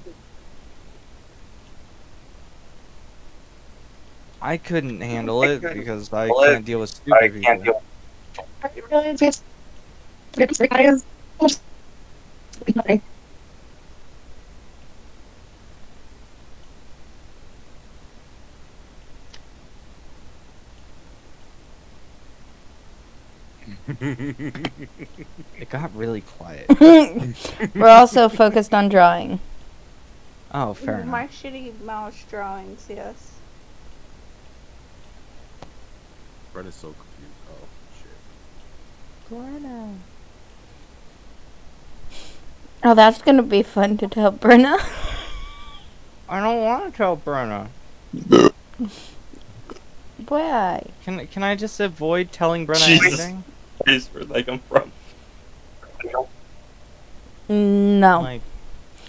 [SPEAKER 1] I couldn't handle it because I can't deal with stupid people. It got really quiet. *laughs* *laughs*
[SPEAKER 6] We're also focused on drawing.
[SPEAKER 1] Oh, fair enough.
[SPEAKER 8] My shitty mouse drawings, yes.
[SPEAKER 3] Brenda's so confused. Oh shit. Brenna.
[SPEAKER 6] Oh, that's gonna be fun to tell Brenna.
[SPEAKER 1] I don't want to tell Brenna. *laughs*
[SPEAKER 6] Why?
[SPEAKER 1] Can can I just avoid telling Brenna
[SPEAKER 5] Jesus.
[SPEAKER 1] anything?
[SPEAKER 5] Is where like I'm from.
[SPEAKER 6] No.
[SPEAKER 1] Like,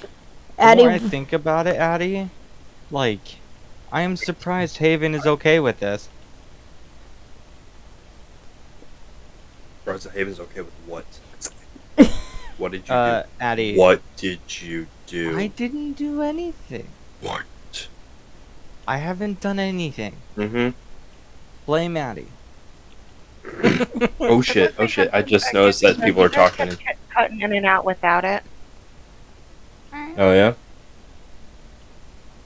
[SPEAKER 1] the
[SPEAKER 6] Addie,
[SPEAKER 1] more I think about it, Addie, like, I am surprised Haven is okay with this.
[SPEAKER 5] Bronze Haven's okay with what? *laughs* what did you
[SPEAKER 1] Uh, Addie.
[SPEAKER 5] What did you do?
[SPEAKER 1] I didn't do anything.
[SPEAKER 5] What?
[SPEAKER 1] I haven't done anything.
[SPEAKER 5] Mm-hmm.
[SPEAKER 1] Blame Addie. *laughs*
[SPEAKER 5] Oh shit! Oh shit! I just noticed that people are talking.
[SPEAKER 7] Kept cutting in and out without it.
[SPEAKER 5] Oh yeah.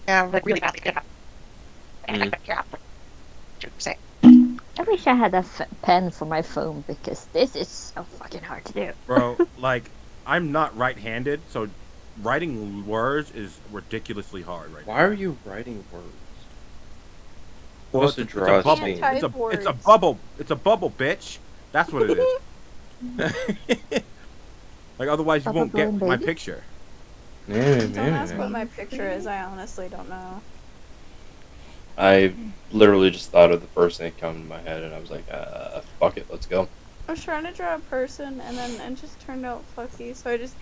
[SPEAKER 7] Yeah, like really badly.
[SPEAKER 5] Mm.
[SPEAKER 2] I wish I had a f- pen for my phone because this is so fucking hard to do.
[SPEAKER 3] Bro, *laughs* like, I'm not right-handed, so writing words is ridiculously hard right now.
[SPEAKER 5] Why are you writing words?
[SPEAKER 3] Well, it's, it's a bubble. It's a, it's a bubble. It's a bubble, bitch. That's what it is. *laughs* *laughs* like, otherwise you won't get my picture.
[SPEAKER 8] Don't ask what my picture is, I honestly don't know.
[SPEAKER 5] I literally just thought of the first thing that came to my head, and I was like, uh, fuck it, let's go.
[SPEAKER 8] I was trying to draw a person and then it just turned out fucky, so I just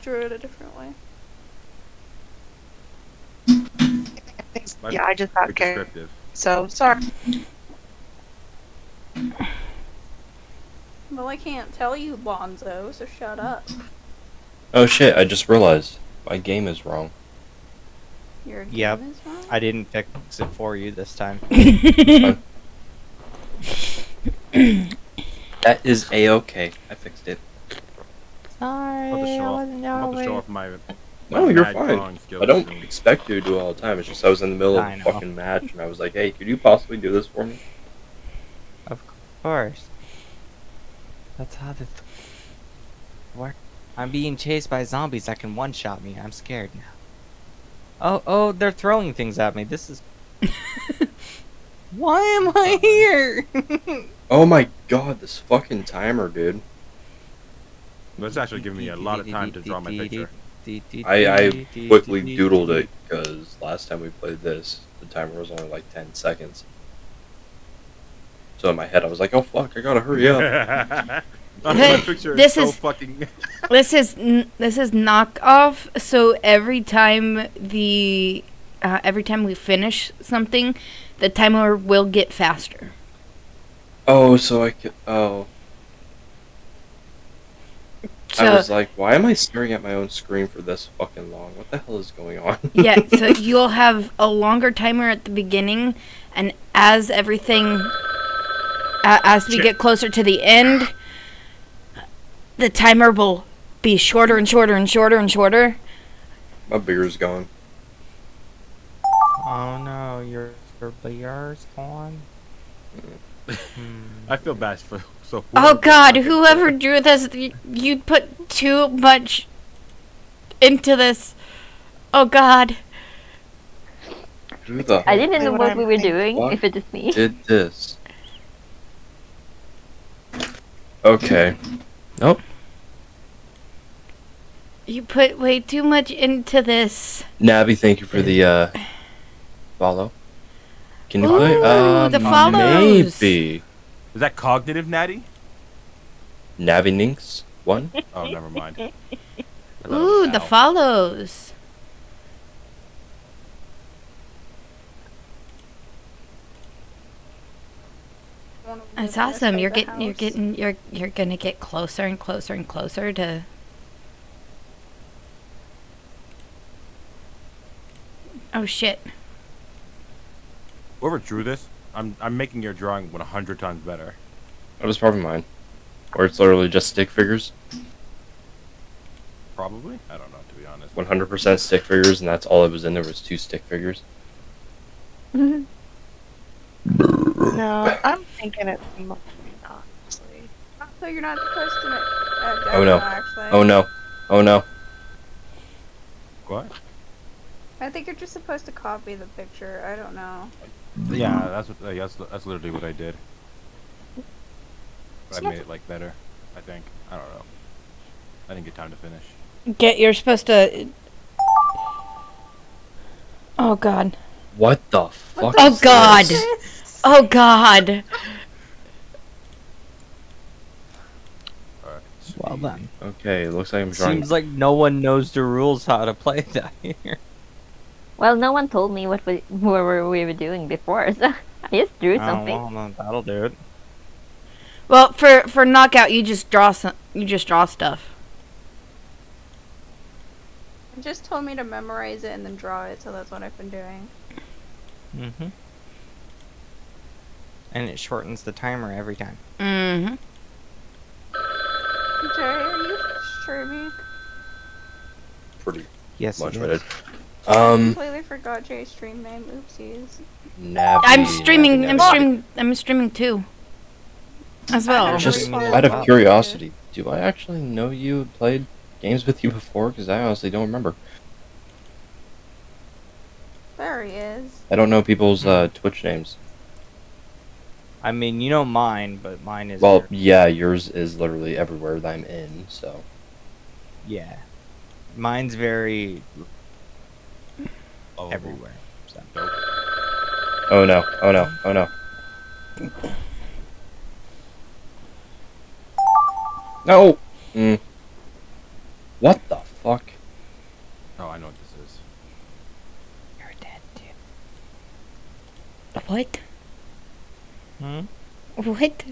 [SPEAKER 8] drew it a different way. *laughs*
[SPEAKER 7] Yeah, I just got
[SPEAKER 3] Very descriptive.
[SPEAKER 7] So sorry.
[SPEAKER 8] Well, I can't tell you, Bonzo, so shut up.
[SPEAKER 5] Oh shit! I just realized my game is wrong.
[SPEAKER 8] Your game
[SPEAKER 1] Yep.
[SPEAKER 8] is wrong.
[SPEAKER 1] I didn't fix it for you this time. *laughs*
[SPEAKER 5] That is a okay. I fixed it.
[SPEAKER 1] Sorry,
[SPEAKER 3] I'll have to show off,
[SPEAKER 1] wasn't
[SPEAKER 3] to show
[SPEAKER 1] always-
[SPEAKER 3] off my.
[SPEAKER 5] No, you're fine. I don't
[SPEAKER 3] soon.
[SPEAKER 5] expect you to do it all the time. It's just I was in the middle of
[SPEAKER 1] I
[SPEAKER 5] a
[SPEAKER 1] know.
[SPEAKER 5] fucking match, and I was like, "Hey, could you possibly do this for me?"
[SPEAKER 1] Of course. That's how this work. I'm being chased by zombies that can one-shot me. I'm scared now. Oh, oh, they're throwing things at me. This is. *laughs* Why am I here? *laughs*
[SPEAKER 5] Oh my god, this fucking timer, dude.
[SPEAKER 3] That's actually giving me a lot of time to draw my picture.
[SPEAKER 5] I, I quickly doodled it because last time we played this, the timer was only like 10 seconds. So in my head, I was like, oh fuck, I gotta hurry up. *laughs* *laughs*
[SPEAKER 6] Hey,
[SPEAKER 3] picture
[SPEAKER 6] this
[SPEAKER 3] so
[SPEAKER 6] is-
[SPEAKER 3] fucking. *laughs*
[SPEAKER 6] This is this is knockoff. So every time the uh, every time we finish something, the timer will get faster.
[SPEAKER 5] oh, so I could. Oh.
[SPEAKER 6] So
[SPEAKER 5] I was like, why am I staring at my own screen for this fucking long? What the hell is going on? *laughs*
[SPEAKER 6] yeah, so *laughs* you'll have a longer timer at the beginning, and as everything, uh, as we get closer to the end, the timer will be shorter and shorter and shorter and shorter.
[SPEAKER 5] my beer's gone.
[SPEAKER 1] Oh no, your your beer's gone. Hmm.
[SPEAKER 3] I feel bad for so.
[SPEAKER 6] Oh God! Whoever drew this, you put too much into this. Oh God!
[SPEAKER 5] The
[SPEAKER 2] I didn't know
[SPEAKER 7] what
[SPEAKER 2] what
[SPEAKER 7] I'm
[SPEAKER 2] we were doing,
[SPEAKER 5] What?
[SPEAKER 2] if it is me.
[SPEAKER 5] did this? Okay. Nope.
[SPEAKER 6] You put way too much into this.
[SPEAKER 5] Navi, thank you for the uh follow. Can you
[SPEAKER 6] Ooh,
[SPEAKER 5] play? Uh,
[SPEAKER 6] the follows.
[SPEAKER 5] Maybe.
[SPEAKER 3] Is that cognitive, Natty?
[SPEAKER 5] Navi Ninx one.
[SPEAKER 3] Oh, never mind. I thought it was
[SPEAKER 6] Ooh, the follows. It's awesome. You're getting, you're getting, you're, you're gonna get closer and closer and closer to. Oh shit!
[SPEAKER 3] Whoever drew this, I'm I'm making your drawing 100 times better.
[SPEAKER 5] That was probably mine. Or it's literally just stick figures.
[SPEAKER 3] Probably. I don't know to be honest.
[SPEAKER 5] 100% stick figures, and that's all it was in there was two stick figures. *laughs*
[SPEAKER 7] No, *laughs* I'm thinking it's mine, honestly.
[SPEAKER 8] So you're not supposed to make. Uh,
[SPEAKER 5] Oh, no.
[SPEAKER 8] Actually.
[SPEAKER 5] Oh no. Oh no.
[SPEAKER 3] What?
[SPEAKER 8] I think you're just supposed to copy the picture. I don't know.
[SPEAKER 3] Yeah, that's what. Uh, yeah, that's that's literally what I did. But I made it like better. I think. I don't know. I didn't get time to finish.
[SPEAKER 6] Get you're supposed to. Oh God!
[SPEAKER 5] What the fuck?
[SPEAKER 6] Oh
[SPEAKER 5] is
[SPEAKER 6] God!
[SPEAKER 5] this?
[SPEAKER 6] Oh God!
[SPEAKER 1] Well then.
[SPEAKER 5] Okay, it looks like I'm drawing.
[SPEAKER 1] Seems like no one knows the rules how to play that *laughs* here.
[SPEAKER 2] Well, no one told me what we, what were we were doing before, *laughs* so I just drew
[SPEAKER 1] Oh,
[SPEAKER 2] something.
[SPEAKER 1] well, then that'll do it.
[SPEAKER 6] Well, for for knockout, you just draw some. You just draw stuff.
[SPEAKER 8] It just told me to memorize it and then draw it, so that's what I've been doing.
[SPEAKER 1] Mm-hmm. And it shortens the timer every time.
[SPEAKER 6] Mm-hmm.
[SPEAKER 8] Jay, are you streaming?
[SPEAKER 5] pretty
[SPEAKER 1] Yes,
[SPEAKER 5] much
[SPEAKER 1] it
[SPEAKER 5] what
[SPEAKER 1] is.
[SPEAKER 5] it. Um,
[SPEAKER 8] Completely forgot Jay's stream name. Oopsies.
[SPEAKER 5] Navi,
[SPEAKER 6] I'm streaming.
[SPEAKER 5] Navi,
[SPEAKER 6] I'm streaming. I'm streaming too. As well.
[SPEAKER 5] Just out of curiosity, do I actually know you played games with you before? Because I honestly don't remember.
[SPEAKER 8] There he is.
[SPEAKER 5] I don't know people's uh, Twitch names.
[SPEAKER 1] I mean, you know mine, but mine is.
[SPEAKER 5] Well,
[SPEAKER 1] your-
[SPEAKER 5] yeah, yours is literally everywhere that I'm in. So
[SPEAKER 1] yeah. Mine's very
[SPEAKER 3] Oh,
[SPEAKER 1] everywhere. So.
[SPEAKER 5] Oh no! Oh no! Oh no! No! Mm. What the fuck?
[SPEAKER 3] Oh, I know what this is.
[SPEAKER 1] You're dead, dude.
[SPEAKER 6] What?
[SPEAKER 1] Hmm?
[SPEAKER 6] What?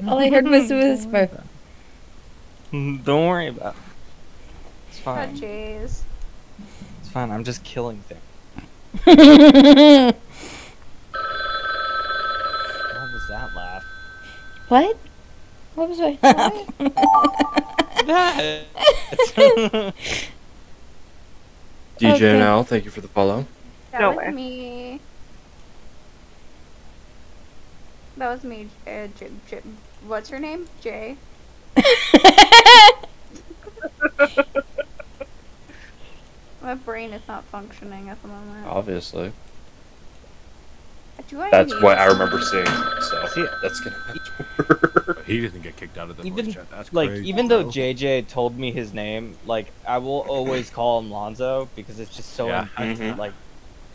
[SPEAKER 6] *laughs* All I heard was a whisper. *laughs*
[SPEAKER 1] Don't worry about it. It's fine.
[SPEAKER 8] Jay's.
[SPEAKER 1] It's fine. I'm just killing things. What was that laugh?
[SPEAKER 6] what? What was I? *laughs*
[SPEAKER 1] That. *laughs*
[SPEAKER 5] DJ
[SPEAKER 6] Okay.
[SPEAKER 5] Now, thank you for the follow.
[SPEAKER 8] That
[SPEAKER 7] No
[SPEAKER 8] was
[SPEAKER 7] way.
[SPEAKER 8] me. That was me. Uh, J- J- what's her name? Jay. *laughs* My brain is not functioning at the moment.
[SPEAKER 5] Obviously,
[SPEAKER 8] Do I
[SPEAKER 5] that's
[SPEAKER 8] need
[SPEAKER 5] what I remember seeing. So
[SPEAKER 1] See-
[SPEAKER 5] that's gonna have to work.
[SPEAKER 3] He doesn't get kicked out of the
[SPEAKER 1] Even,
[SPEAKER 3] voice chat. That's
[SPEAKER 1] like
[SPEAKER 3] crazy,
[SPEAKER 1] even though
[SPEAKER 3] bro.
[SPEAKER 1] JJ told me his name, like I will always call him Lonzo because it's just so
[SPEAKER 3] Yeah.
[SPEAKER 1] impactful,
[SPEAKER 5] Mhm.
[SPEAKER 1] like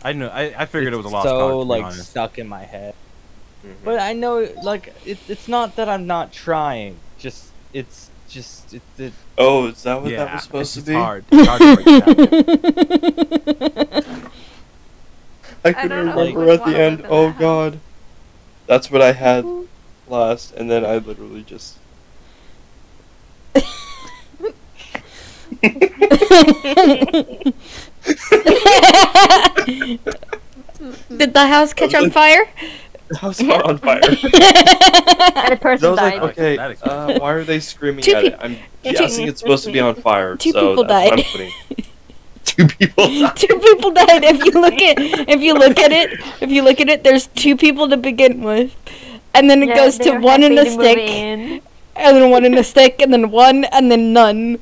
[SPEAKER 3] I know, I, I figured it was a
[SPEAKER 1] it's
[SPEAKER 3] lost
[SPEAKER 1] so
[SPEAKER 3] cause.
[SPEAKER 1] like
[SPEAKER 3] honest.
[SPEAKER 1] stuck in my head.
[SPEAKER 5] Mhm.
[SPEAKER 1] But I know like it, it's not that I'm not trying. Just it's just it, it
[SPEAKER 5] Oh, is that what
[SPEAKER 3] yeah,
[SPEAKER 5] that was supposed to
[SPEAKER 3] it's
[SPEAKER 5] be?
[SPEAKER 3] hard. It's hard to break it down.
[SPEAKER 5] I *laughs*
[SPEAKER 8] I
[SPEAKER 5] couldn't
[SPEAKER 8] don't
[SPEAKER 5] remember
[SPEAKER 8] which
[SPEAKER 5] at the end. Oh
[SPEAKER 8] that
[SPEAKER 5] god. That's what I had last, and then I literally just. *laughs* *laughs*
[SPEAKER 6] Did the house catch on fire?
[SPEAKER 5] The house caught on *laughs* fire.
[SPEAKER 2] And a
[SPEAKER 5] I
[SPEAKER 2] person
[SPEAKER 5] was like, okay, uh, why are they screaming
[SPEAKER 6] Two
[SPEAKER 5] at it? I'm guessing it's supposed to be on fire.
[SPEAKER 6] two
[SPEAKER 5] so
[SPEAKER 6] people
[SPEAKER 5] that's what
[SPEAKER 6] died.
[SPEAKER 5] I'm putting. *laughs* Two people *laughs* died.
[SPEAKER 6] two people died. If you look at if you look at it, if you look at it, there's two people to begin with, and then it
[SPEAKER 2] Yeah,
[SPEAKER 6] goes to one in a stick,
[SPEAKER 2] in.
[SPEAKER 6] and then one in a stick, and then one, and then none.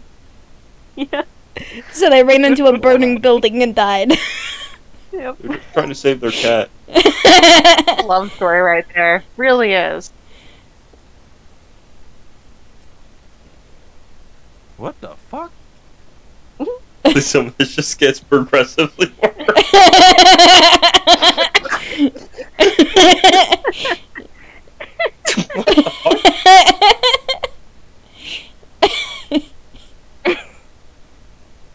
[SPEAKER 2] Yeah.
[SPEAKER 6] So they ran into a burning building and died.
[SPEAKER 7] Yep.
[SPEAKER 5] They're just trying to save their cat. *laughs*
[SPEAKER 7] Love story right there. Really is.
[SPEAKER 3] What the fuck?
[SPEAKER 5] Some of this just gets progressively worse.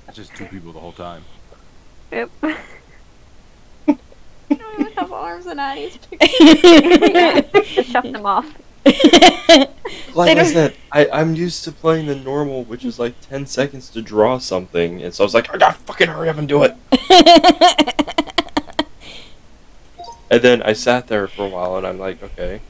[SPEAKER 3] It's just two people the whole time.
[SPEAKER 8] Yep. *laughs* I don't even have arms and eyes.
[SPEAKER 2] Just *laughs* shut them off.
[SPEAKER 5] Like
[SPEAKER 6] They
[SPEAKER 5] I
[SPEAKER 6] don't-
[SPEAKER 5] said, I, I'm used to playing the normal, which is like 10 seconds to draw something, and so I was like, I gotta fucking hurry up and do it. *laughs* And then I sat there for a while, and I'm like, okay,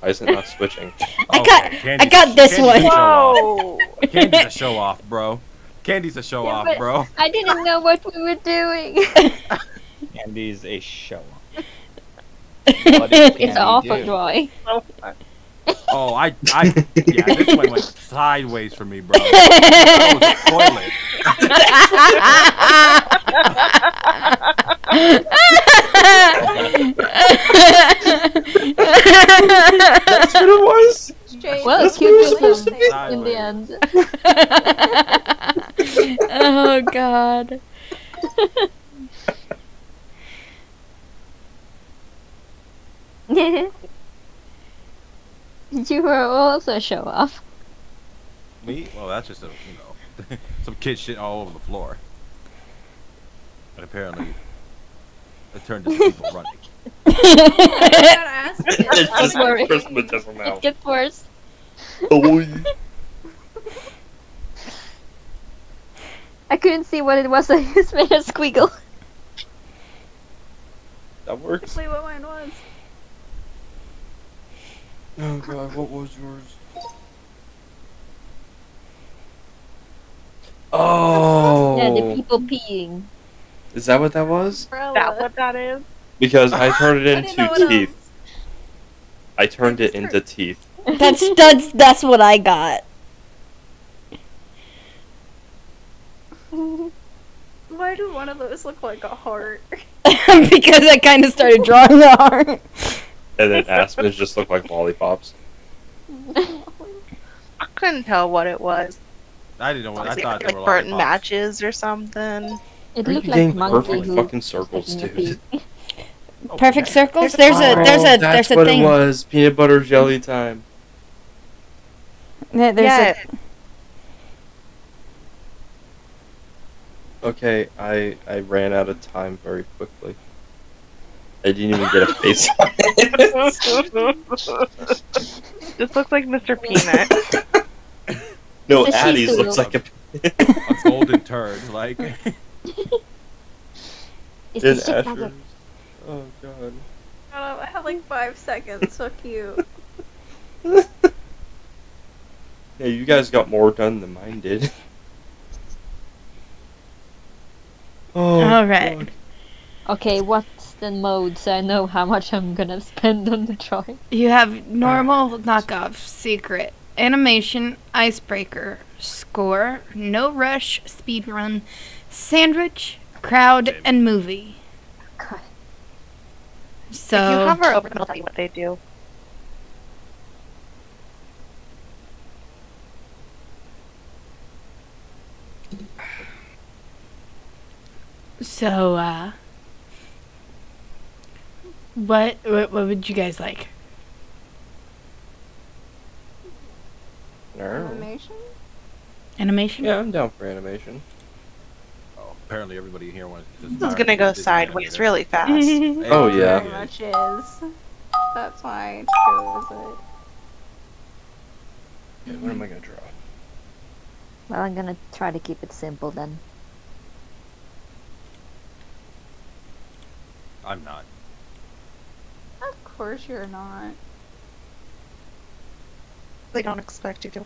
[SPEAKER 5] why is it not *laughs* switching?
[SPEAKER 6] I oh, got-
[SPEAKER 3] Candy's-
[SPEAKER 6] I got this
[SPEAKER 3] Candy's
[SPEAKER 6] one.
[SPEAKER 3] a show off.
[SPEAKER 7] Whoa!
[SPEAKER 3] Candy's a show off, bro. Candy's a show
[SPEAKER 2] Yeah,
[SPEAKER 3] off, bro.
[SPEAKER 2] I didn't know what we were doing.
[SPEAKER 1] Andy's a show.
[SPEAKER 2] It's awful drawing.
[SPEAKER 3] Oh, oh, I, I, yeah, this one went sideways for me, bro. *laughs* That was a toilet.
[SPEAKER 5] That's what it was?
[SPEAKER 8] Straight
[SPEAKER 2] Well,
[SPEAKER 5] That's
[SPEAKER 2] cute
[SPEAKER 5] what it was supposed to be.
[SPEAKER 2] in the end. *laughs*
[SPEAKER 6] oh god. *laughs*
[SPEAKER 2] you were also show off.
[SPEAKER 3] Me? Well, that's just a, you know, *laughs* some kid shit all over the floor. And apparently, it turned into people *laughs* running.
[SPEAKER 5] It's just
[SPEAKER 2] worry.
[SPEAKER 5] Christmas just
[SPEAKER 2] It gets worse.
[SPEAKER 5] Oh,
[SPEAKER 2] I couldn't see what it was. I just made a squiggle.
[SPEAKER 5] that works.
[SPEAKER 8] Wait, what mine was?
[SPEAKER 5] Oh god, what was yours? Oh,
[SPEAKER 2] Yeah, the people peeing.
[SPEAKER 5] is that what that was?
[SPEAKER 7] That what that is?
[SPEAKER 5] Because I *laughs* turned it
[SPEAKER 8] I didn't know
[SPEAKER 5] into
[SPEAKER 8] what
[SPEAKER 5] teeth.
[SPEAKER 8] else.
[SPEAKER 5] I turned it into teeth.
[SPEAKER 6] That's *laughs* that's that's what I got. *laughs*
[SPEAKER 8] Why do one of those look like a heart?
[SPEAKER 6] because I kind of started drawing the heart.
[SPEAKER 5] And then Aspens just look like lollipops.
[SPEAKER 7] I couldn't tell what it was.
[SPEAKER 3] I didn't know what I
[SPEAKER 7] Was it
[SPEAKER 3] thought they
[SPEAKER 7] like
[SPEAKER 3] were
[SPEAKER 7] burnt
[SPEAKER 3] lollipops.
[SPEAKER 7] matches or something?
[SPEAKER 2] It looked like monkey
[SPEAKER 5] perfect
[SPEAKER 2] who
[SPEAKER 5] fucking circles,
[SPEAKER 2] taking
[SPEAKER 5] dude? *laughs*
[SPEAKER 3] Oh,
[SPEAKER 6] Perfect
[SPEAKER 3] okay.
[SPEAKER 6] circles. There's a
[SPEAKER 5] Oh,
[SPEAKER 6] there's a
[SPEAKER 5] that's
[SPEAKER 6] there's a
[SPEAKER 5] what
[SPEAKER 6] thing.
[SPEAKER 5] it was. Peanut butter jelly time.
[SPEAKER 6] Yeah, there's
[SPEAKER 7] yeah.
[SPEAKER 5] Okay, I I ran out of time very quickly. I didn't even get a face on it. *laughs*
[SPEAKER 7] this looks like Mr. Peanut.
[SPEAKER 5] No,
[SPEAKER 2] The
[SPEAKER 5] Addie's
[SPEAKER 2] Shizu.
[SPEAKER 5] looks like a
[SPEAKER 3] a golden turd, like.
[SPEAKER 2] It's
[SPEAKER 5] in
[SPEAKER 2] the shit
[SPEAKER 5] Asher's.
[SPEAKER 2] nugget.
[SPEAKER 5] Oh god.
[SPEAKER 8] Shut I had like five seconds. So cute. *laughs*
[SPEAKER 5] Yeah, you guys got more done than mine did. *laughs* Oh.
[SPEAKER 6] All right.
[SPEAKER 5] God.
[SPEAKER 2] Okay, what's consistent mode so I know how much I'm gonna spend on the drawing.
[SPEAKER 6] You have normal knockoff, secret, animation, icebreaker, score, no rush, speedrun, sandwich, crowd, and movie.
[SPEAKER 2] God.
[SPEAKER 7] So if you hover over them, I'll tell you what they do.
[SPEAKER 6] So, uh, what, what what would you guys like?
[SPEAKER 8] Animation?
[SPEAKER 6] Animation?
[SPEAKER 5] Yeah, I'm down for animation.
[SPEAKER 3] Oh, apparently everybody here wants to.
[SPEAKER 7] This is gonna go sideways really fast. *laughs*
[SPEAKER 5] Oh, yeah.
[SPEAKER 8] Very much is. That's why I chose it.
[SPEAKER 5] Yeah, what am I gonna draw?
[SPEAKER 2] Well, I'm gonna try to keep it simple then.
[SPEAKER 3] I'm not.
[SPEAKER 8] Of course you're not.
[SPEAKER 7] They don't expect you to.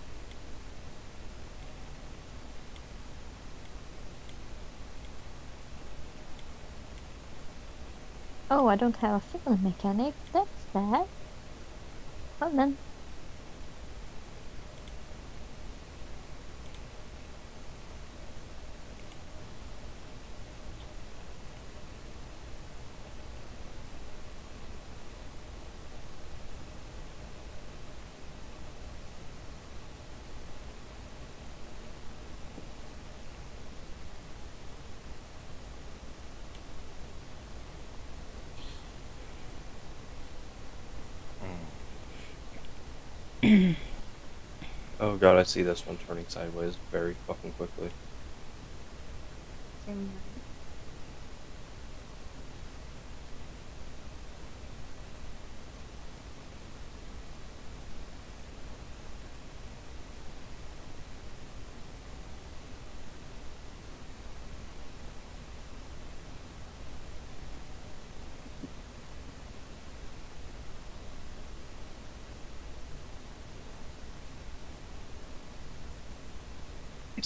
[SPEAKER 2] Oh, I don't have a fiddle mechanic. That's bad. Well then.
[SPEAKER 5] Oh god, I see this one turning sideways very fucking quickly.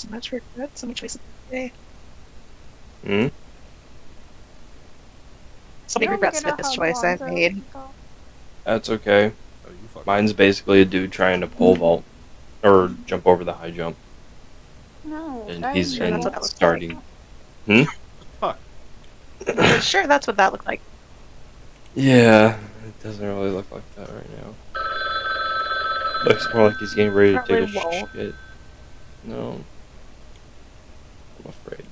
[SPEAKER 7] So much regret, so much wasted day.
[SPEAKER 5] Hmm?
[SPEAKER 7] So many
[SPEAKER 8] You
[SPEAKER 7] regrets with this choice I've made.
[SPEAKER 5] That's okay.
[SPEAKER 3] Oh, you fuck.
[SPEAKER 5] Mine's basically a dude trying to pole vault. Or jump over the high jump.
[SPEAKER 8] No.
[SPEAKER 5] And he's
[SPEAKER 7] sure
[SPEAKER 5] and
[SPEAKER 7] that's what that looks
[SPEAKER 5] starting.
[SPEAKER 3] Fuck. *coughs*
[SPEAKER 7] sure, that's what that looked like.
[SPEAKER 5] Yeah, it doesn't really look like that right now. Looks more like he's getting ready to take a
[SPEAKER 7] won't.
[SPEAKER 5] shit. No. I'm afraid.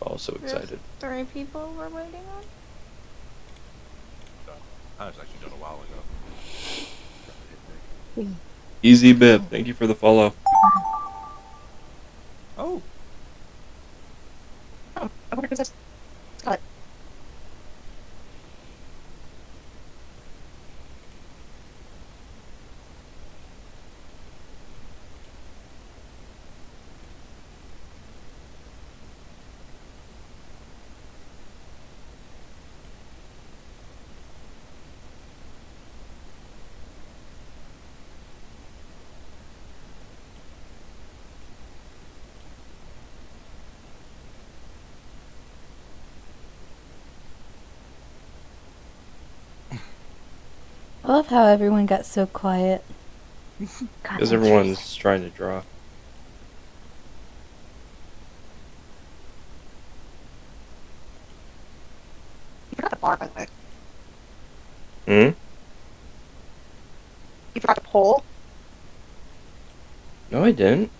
[SPEAKER 5] Also
[SPEAKER 8] There's
[SPEAKER 5] excited.
[SPEAKER 8] Three people we're waiting on?
[SPEAKER 3] I was actually done a while ago.
[SPEAKER 5] Easy Bib, thank you for the follow.
[SPEAKER 3] Oh,
[SPEAKER 7] Oh, I wonder who's
[SPEAKER 6] I love how everyone got so quiet. *laughs*
[SPEAKER 5] Because everyone's trying to draw.
[SPEAKER 7] You forgot the bar, by the way.
[SPEAKER 5] Hmm?
[SPEAKER 7] You forgot the pole.
[SPEAKER 5] No, I didn't.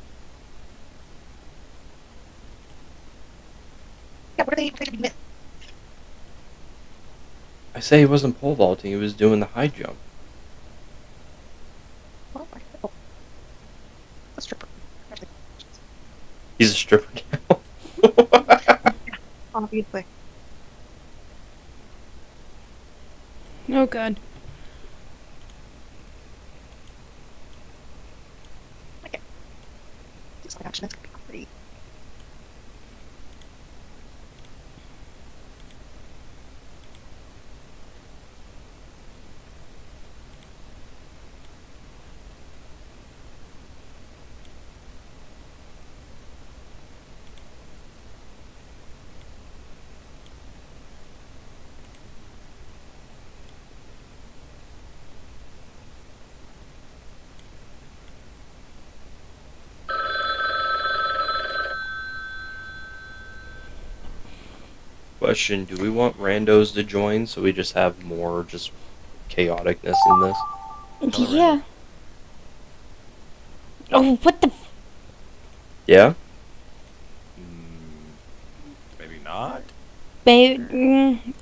[SPEAKER 7] Yeah, what are they going to be
[SPEAKER 5] I say he wasn't pole vaulting, he was doing the high jump.
[SPEAKER 7] Oh my god. A stripper.
[SPEAKER 5] He's a stripper now. *laughs*
[SPEAKER 7] Obviously.
[SPEAKER 6] Oh god.
[SPEAKER 7] Just like action,
[SPEAKER 5] Question Do we want randos to join so we just have more just chaoticness in this?
[SPEAKER 6] Yeah. Oh, what the? F-
[SPEAKER 5] Yeah?
[SPEAKER 3] mm, Maybe not.
[SPEAKER 6] Ba- mm,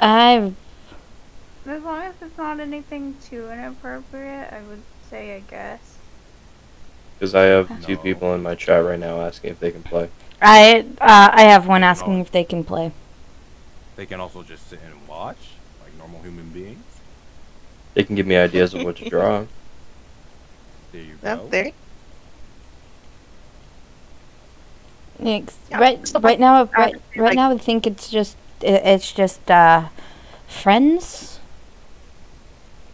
[SPEAKER 6] I
[SPEAKER 8] As long as it's not anything too inappropriate, I would say I guess.
[SPEAKER 5] Because I have two people in my chat right now asking if they can play.
[SPEAKER 6] I uh, I have one asking if they can play.
[SPEAKER 3] They can also just sit and watch like normal human beings.
[SPEAKER 5] They can give me ideas of what to draw. *laughs*
[SPEAKER 3] There you go.
[SPEAKER 7] there.
[SPEAKER 6] Ex-
[SPEAKER 7] Yeah,
[SPEAKER 6] right right now
[SPEAKER 7] I
[SPEAKER 6] right, right now I think it's just it's just uh friends.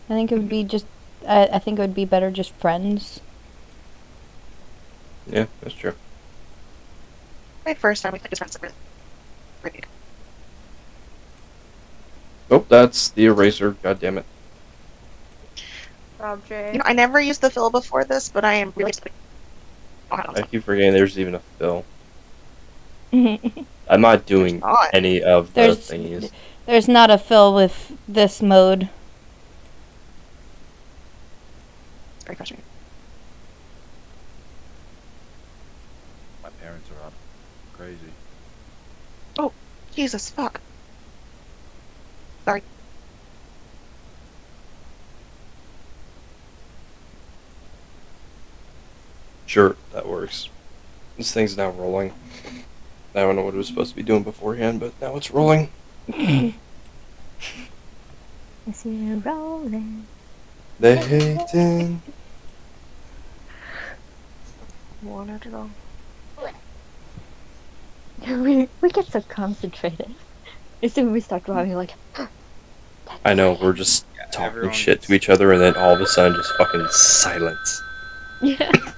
[SPEAKER 6] I think it would be just I, I think it would be better just friends.
[SPEAKER 5] Yeah, that's true.
[SPEAKER 7] My first time we played as friends. Really, really good.
[SPEAKER 5] Oh, that's the eraser. God damn it.
[SPEAKER 8] Rob J.
[SPEAKER 7] You know, I never used the fill before this, but I am really excited. Oh, I
[SPEAKER 5] I keep forgetting there's even a fill. *laughs* I'm not doing
[SPEAKER 7] not.
[SPEAKER 5] any of the
[SPEAKER 6] There's-
[SPEAKER 5] thingies.
[SPEAKER 6] There's not a fill with this mode.
[SPEAKER 7] It's very frustrating.
[SPEAKER 3] My parents are up. Crazy.
[SPEAKER 7] Oh, Jesus fuck.
[SPEAKER 5] Sure, that works. This thing's now rolling. I don't know what it was supposed to be doing beforehand, but now it's rolling. *laughs* *laughs*
[SPEAKER 2] I see you rolling.
[SPEAKER 5] They hating.
[SPEAKER 7] Wanted to go. *laughs*
[SPEAKER 2] we we get so concentrated. As soon as we start driving, like
[SPEAKER 5] I know, we're just talking
[SPEAKER 1] everyone
[SPEAKER 5] shit to each other, and then all of a sudden, just fucking silence.
[SPEAKER 2] yeah. *laughs*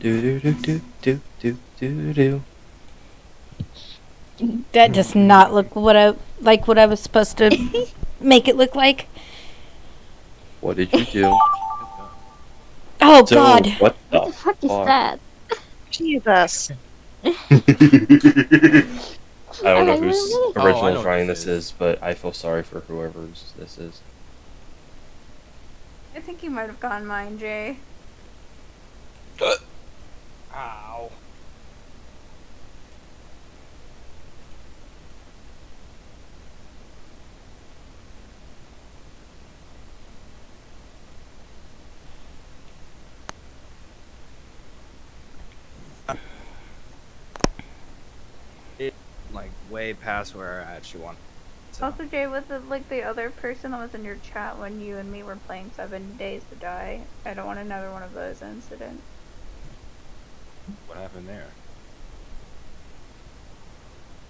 [SPEAKER 5] Do do do do do do do do.
[SPEAKER 6] That does not look what I like what I was supposed to *laughs* make it look like.
[SPEAKER 5] What did you do?
[SPEAKER 6] Oh
[SPEAKER 5] so,
[SPEAKER 6] god.
[SPEAKER 5] what
[SPEAKER 2] What
[SPEAKER 5] the
[SPEAKER 2] the fuck is that?
[SPEAKER 7] Jesus.
[SPEAKER 5] I don't know
[SPEAKER 2] I
[SPEAKER 5] whose
[SPEAKER 2] really-
[SPEAKER 3] Oh,
[SPEAKER 5] original
[SPEAKER 3] know
[SPEAKER 5] drawing
[SPEAKER 3] this
[SPEAKER 5] this is, but I feel sorry for whoever's this is.
[SPEAKER 8] I think you might have gotten mine, Jay.
[SPEAKER 1] Ow. It like way past where I actually want. So.
[SPEAKER 8] Also, Jay, was it like the other person that was in your chat when you and me were playing Seven Days to Die? I don't want another one of those incidents.
[SPEAKER 3] What happened there?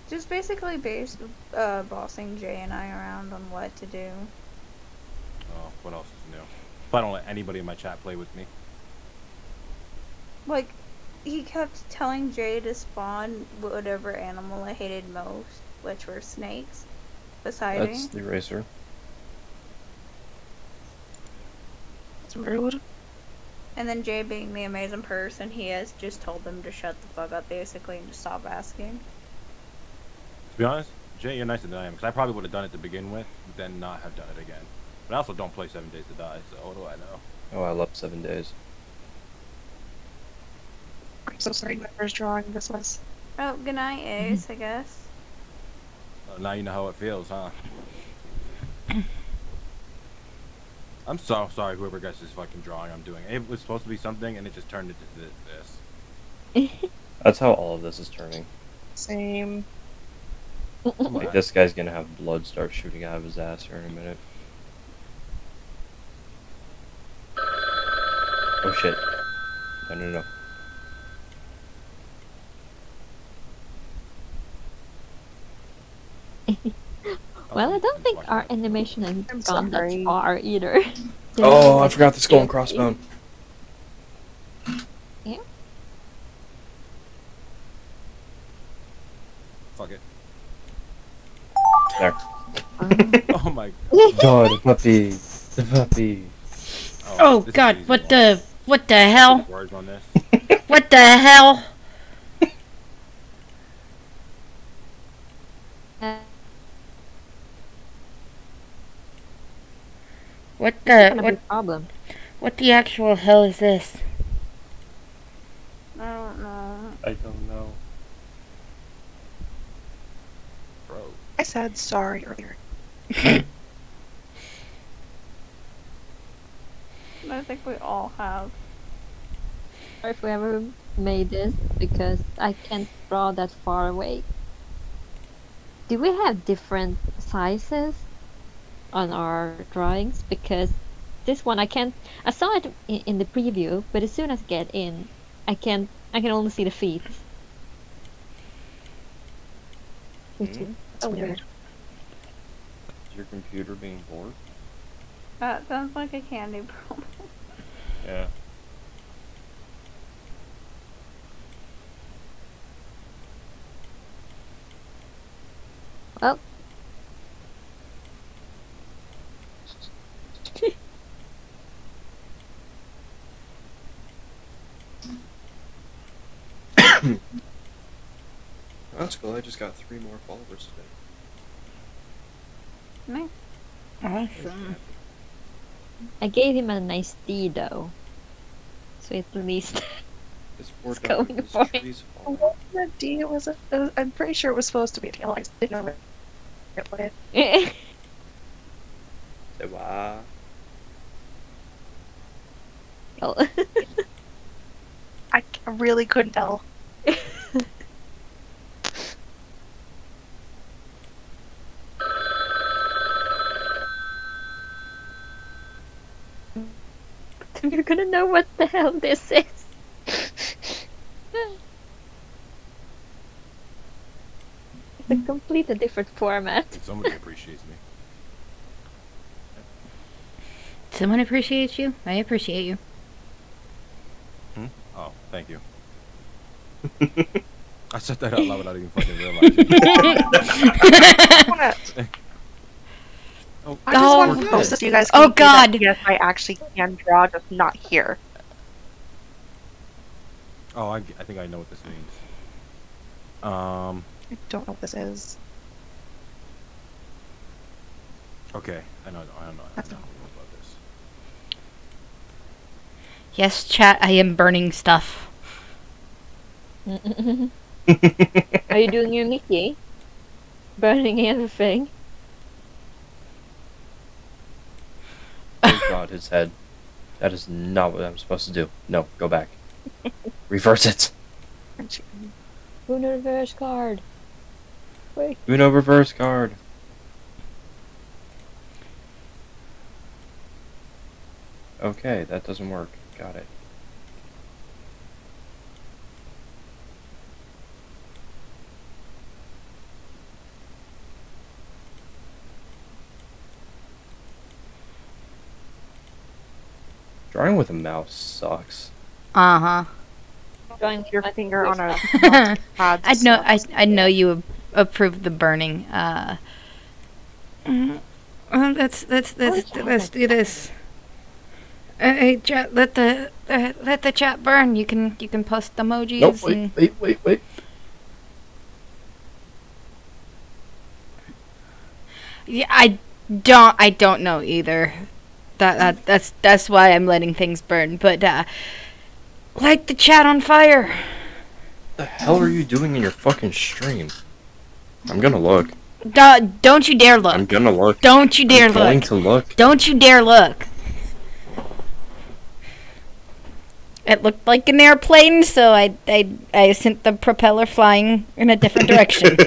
[SPEAKER 8] Just basically based, uh, bossing Jay and I around on what to do.
[SPEAKER 3] Oh, what else is new? If I don't let anybody in my chat play with me.
[SPEAKER 8] Like, he kept telling Jay to spawn whatever animal I hated most, which were snakes. Beside
[SPEAKER 5] That's
[SPEAKER 8] me.
[SPEAKER 5] the eraser.
[SPEAKER 7] It's rude.
[SPEAKER 8] And then Jay, being the amazing person he is, just told them to shut the fuck up, basically, and to stop asking.
[SPEAKER 3] To be honest, Jay, you're nicer than I am, because I probably would have done it to begin with, then not have done it again. But I also don't play Seven Days to Die, so what do I know?
[SPEAKER 5] Oh, I love seven days.
[SPEAKER 7] I'm so sorry whoever's drawing this was.
[SPEAKER 8] Oh, good night, Ace, I guess.
[SPEAKER 3] Uh, now you know how it feels, huh? *coughs* I'm so sorry, whoever gets this fucking drawing I'm doing. It was supposed to be something, and it just turned into this. *laughs*
[SPEAKER 5] That's how all of this is turning.
[SPEAKER 7] Same.
[SPEAKER 5] Like this guy's gonna have blood start shooting out of his ass here in a minute. Oh shit. No no no. *laughs*
[SPEAKER 2] Well, I don't think our animation has
[SPEAKER 7] I'm
[SPEAKER 2] gone that
[SPEAKER 7] sorry.
[SPEAKER 2] far either. *laughs*
[SPEAKER 5] Oh, I forgot the skull and crossbone.
[SPEAKER 3] Fuck it.
[SPEAKER 5] There. *laughs*
[SPEAKER 3] Oh my.
[SPEAKER 5] God, the puppy. The puppy.
[SPEAKER 6] Oh, oh
[SPEAKER 3] this is
[SPEAKER 6] god, what
[SPEAKER 3] one.
[SPEAKER 6] the what the hell?
[SPEAKER 3] Words on this.
[SPEAKER 6] What the hell? What the what
[SPEAKER 2] problem?
[SPEAKER 6] What the actual hell is this?
[SPEAKER 8] I don't know.
[SPEAKER 5] I don't know. Bro.
[SPEAKER 7] I said sorry earlier. *laughs*
[SPEAKER 8] I think we all have.
[SPEAKER 2] Or if we ever made this, because I can't draw that far away. Do we have different sizes? On our drawings? Because this one I can't. I saw it in, in the preview, but as soon as I get in, I can I can only see the feet. Which is
[SPEAKER 7] That's oh, weird.
[SPEAKER 5] Is your computer being bored?
[SPEAKER 8] That sounds like a candy *laughs* problem.
[SPEAKER 5] Yeah.
[SPEAKER 2] Well.
[SPEAKER 5] That's cool. I just got three more followers today.
[SPEAKER 8] Nice.
[SPEAKER 6] Awesome.
[SPEAKER 2] I gave him a nice D though. So at least *laughs*
[SPEAKER 5] It's bored
[SPEAKER 2] It's going for
[SPEAKER 5] These
[SPEAKER 2] it.
[SPEAKER 5] trees
[SPEAKER 7] It
[SPEAKER 5] falling.
[SPEAKER 7] wasn't a D. It was a. It was, I'm pretty sure it was supposed to be a tail. *laughs* *laughs* I just didn't know it. what it-
[SPEAKER 5] Say why?
[SPEAKER 2] well,
[SPEAKER 7] I c- really couldn't tell.
[SPEAKER 2] You're gonna know what the hell this is. it's a completely different format.
[SPEAKER 3] Somebody appreciates me.
[SPEAKER 6] Someone appreciates you. I appreciate you. Hmm?
[SPEAKER 3] Oh, thank you. *laughs* I said that out loud without even fucking realizing. *laughs* *laughs*
[SPEAKER 7] I
[SPEAKER 3] oh,
[SPEAKER 7] I just
[SPEAKER 6] Oh.
[SPEAKER 7] want to post this you guys.
[SPEAKER 6] Oh,
[SPEAKER 7] can see that,
[SPEAKER 6] God.
[SPEAKER 7] Yes, I actually can draw, just not here.
[SPEAKER 3] oh, I, I think I know what this means. Um.
[SPEAKER 7] I don't know what this is.
[SPEAKER 3] Okay, I know. I don't know. I don't know about this.
[SPEAKER 6] Yes, chat. I am burning stuff. *laughs*
[SPEAKER 2] Are you doing your Mickey? Burning everything?
[SPEAKER 5] Oh god, his head. That is not what I'm supposed to do. No, go back. *laughs* Reverse it.
[SPEAKER 2] Uno reverse card. Wait.
[SPEAKER 5] Uno reverse card. Okay, that doesn't work. Got it. Drawing with a mouse sucks.
[SPEAKER 6] Uh huh.
[SPEAKER 2] Drawing with
[SPEAKER 7] Your finger on a *laughs*
[SPEAKER 6] I
[SPEAKER 7] pad.
[SPEAKER 6] know. I. I know you approved the burning. Uh. mm, let's let's let's
[SPEAKER 2] Oh,
[SPEAKER 6] let's do this. Uh, hey, chat, let the uh, let the chat burn. You can you can post emojis.
[SPEAKER 5] Nope, wait,
[SPEAKER 6] and...
[SPEAKER 5] wait, wait, wait.
[SPEAKER 6] Yeah, I don't. I don't know either. That, that that's that's why I'm letting things burn. But uh, light the chat on fire.
[SPEAKER 5] What the hell are you doing in your fucking stream? I'm gonna look.
[SPEAKER 6] Do, don't you dare look.
[SPEAKER 5] I'm gonna look.
[SPEAKER 6] don't you dare
[SPEAKER 5] I'm Going to look.
[SPEAKER 6] Don't you dare look. It looked like an airplane, so I I I sent the propeller flying in a different direction *laughs*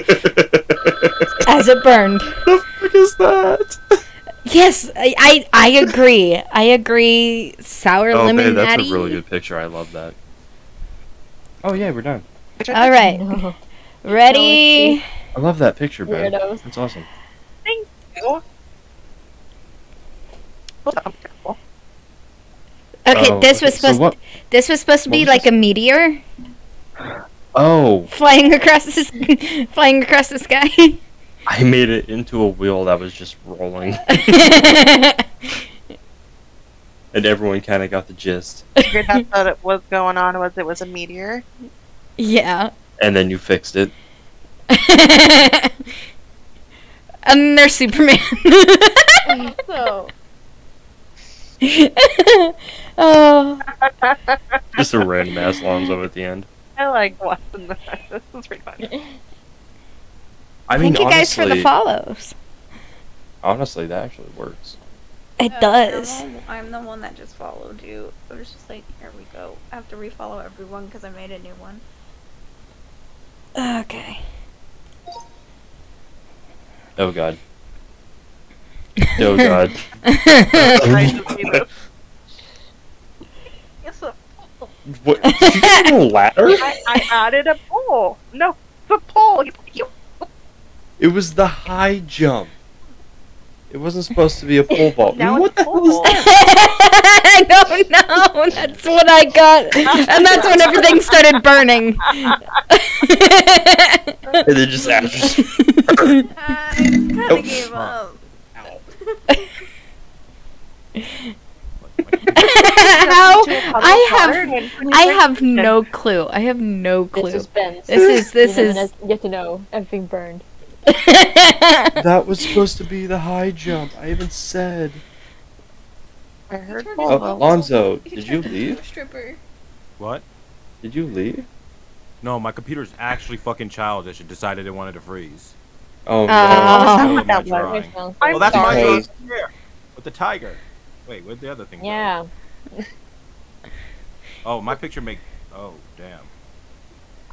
[SPEAKER 6] as it burned.
[SPEAKER 5] What the fuck is that?
[SPEAKER 6] Yes, I I, I agree. I agree. Sour
[SPEAKER 5] Oh,
[SPEAKER 6] lemon
[SPEAKER 5] babe, that's
[SPEAKER 6] natty.
[SPEAKER 5] a really good picture. I love that. Oh yeah, we're done.
[SPEAKER 6] All right,
[SPEAKER 2] No. *laughs*
[SPEAKER 6] ready.
[SPEAKER 5] I love that picture, babe.
[SPEAKER 2] Weirdos.
[SPEAKER 5] That's awesome.
[SPEAKER 7] Hold on, careful.
[SPEAKER 6] Okay,
[SPEAKER 5] Oh,
[SPEAKER 6] this was
[SPEAKER 5] so
[SPEAKER 6] supposed
[SPEAKER 5] what?
[SPEAKER 6] this was supposed to be like
[SPEAKER 5] this?
[SPEAKER 6] a meteor
[SPEAKER 5] Oh,
[SPEAKER 6] flying across the *laughs* flying across the sky. *laughs*
[SPEAKER 5] I made it into a wheel that was just rolling, *laughs* and everyone kind of got the gist. *laughs*
[SPEAKER 7] Figured that's what it was going on. Was it was a meteor?
[SPEAKER 6] yeah.
[SPEAKER 5] And then you fixed it. *laughs*
[SPEAKER 6] and there's Superman.
[SPEAKER 2] Oh, so,
[SPEAKER 6] oh,
[SPEAKER 5] Just a random ass Lonzo at the end.
[SPEAKER 7] I like watching that. This is pretty funny.
[SPEAKER 5] I mean,
[SPEAKER 6] Thank you guys for the follows.
[SPEAKER 5] Honestly, that actually works.
[SPEAKER 6] It
[SPEAKER 8] Yeah,
[SPEAKER 6] does.
[SPEAKER 8] I'm, I'm the one that just followed you. I was just like, here we go. I have to refollow everyone because I made a new one.
[SPEAKER 6] Okay.
[SPEAKER 5] Oh god. Oh god. *laughs*
[SPEAKER 7] Yes, a-
[SPEAKER 5] what? Did you get a ladder?
[SPEAKER 7] I, I added a pole. No, the pole. You, you
[SPEAKER 5] It was the high jump. It wasn't supposed to be a pole vault.
[SPEAKER 7] now
[SPEAKER 5] what
[SPEAKER 7] it's
[SPEAKER 5] the hell is
[SPEAKER 7] pole.
[SPEAKER 5] that?
[SPEAKER 6] I don't know. That's what I got, and that's when everything started burning.
[SPEAKER 5] And then just after.
[SPEAKER 8] I kind
[SPEAKER 5] Nope.
[SPEAKER 8] of gave up.
[SPEAKER 6] Oh, How?
[SPEAKER 7] To a puddle
[SPEAKER 6] I have,
[SPEAKER 7] and when you
[SPEAKER 6] I have no clue. I have no
[SPEAKER 2] The
[SPEAKER 6] clue.
[SPEAKER 2] suspense.
[SPEAKER 6] This is this is.
[SPEAKER 2] never get to know. Everything burned. *laughs*
[SPEAKER 5] that was supposed to be the high jump. I even said.
[SPEAKER 7] I heard
[SPEAKER 8] Turn
[SPEAKER 7] pole
[SPEAKER 5] Oh,
[SPEAKER 7] vault.
[SPEAKER 5] Lonzo,
[SPEAKER 8] You *laughs*
[SPEAKER 5] did you leave? *laughs*
[SPEAKER 8] Stripper.
[SPEAKER 3] What?
[SPEAKER 5] Did you leave?
[SPEAKER 3] No, my computer's actually fucking childish. It decided it wanted to freeze.
[SPEAKER 5] Oh no.
[SPEAKER 3] Middle of my
[SPEAKER 7] That was-
[SPEAKER 3] drawing.
[SPEAKER 2] Sounds
[SPEAKER 7] I'm
[SPEAKER 3] Oh, that's my
[SPEAKER 5] sorry.
[SPEAKER 3] drawing here with the tiger. Wait, where'd the other thing? go?
[SPEAKER 2] Yeah.
[SPEAKER 3] Oh, my picture make. Oh, damn.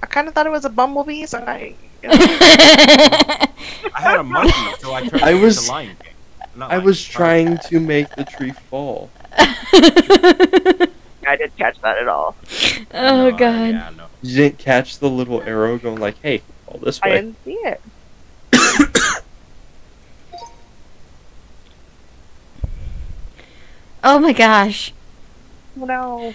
[SPEAKER 7] I kind of thought it was a bumblebee, so I.
[SPEAKER 3] I had a monkey, so I turned
[SPEAKER 5] I
[SPEAKER 3] it
[SPEAKER 5] was-
[SPEAKER 3] into Lion Not
[SPEAKER 5] I
[SPEAKER 3] Lion
[SPEAKER 5] was
[SPEAKER 3] King,
[SPEAKER 5] trying to make the tree fall.
[SPEAKER 7] I didn't catch that at all.
[SPEAKER 6] oh
[SPEAKER 3] No, I-
[SPEAKER 6] god.
[SPEAKER 3] Yeah, no.
[SPEAKER 5] You didn't catch the little arrow going like, "Hey, fall this way."
[SPEAKER 7] I didn't see it. *coughs*
[SPEAKER 6] Oh my gosh.
[SPEAKER 7] No.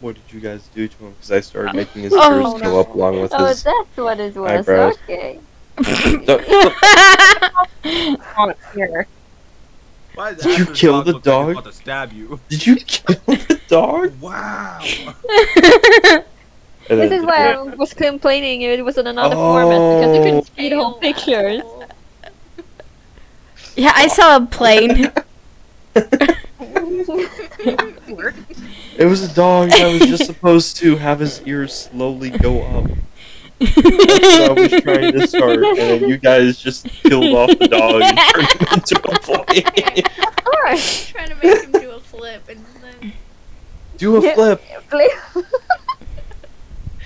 [SPEAKER 5] What did you guys do to him? Because I started uh, making his
[SPEAKER 6] Oh,
[SPEAKER 5] ears go up along with
[SPEAKER 2] Oh,
[SPEAKER 5] his.
[SPEAKER 2] that's what it was.
[SPEAKER 5] eyebrows.
[SPEAKER 2] Okay.
[SPEAKER 5] Don't-
[SPEAKER 7] On it here.
[SPEAKER 3] Why
[SPEAKER 5] Did you kill the
[SPEAKER 3] look like
[SPEAKER 5] dog?
[SPEAKER 3] to stab you.
[SPEAKER 5] Did you kill the dog? *laughs*
[SPEAKER 3] Wow.
[SPEAKER 5] And
[SPEAKER 2] This
[SPEAKER 5] then-
[SPEAKER 2] is why I was complaining it was in another oh. format because you
[SPEAKER 5] Oh.
[SPEAKER 2] couldn't see the whole pictures.
[SPEAKER 6] yeah, I saw a plane. *laughs* *laughs*
[SPEAKER 5] It was a dog that was just supposed to have his ears slowly go up. That's what I was trying to start, and you guys just killed off the dog and turned him *laughs* into a plane.
[SPEAKER 2] of course.
[SPEAKER 8] trying to make him do a flip and then.
[SPEAKER 5] Do a
[SPEAKER 2] Yeah.
[SPEAKER 5] flip.
[SPEAKER 2] Flip. *laughs*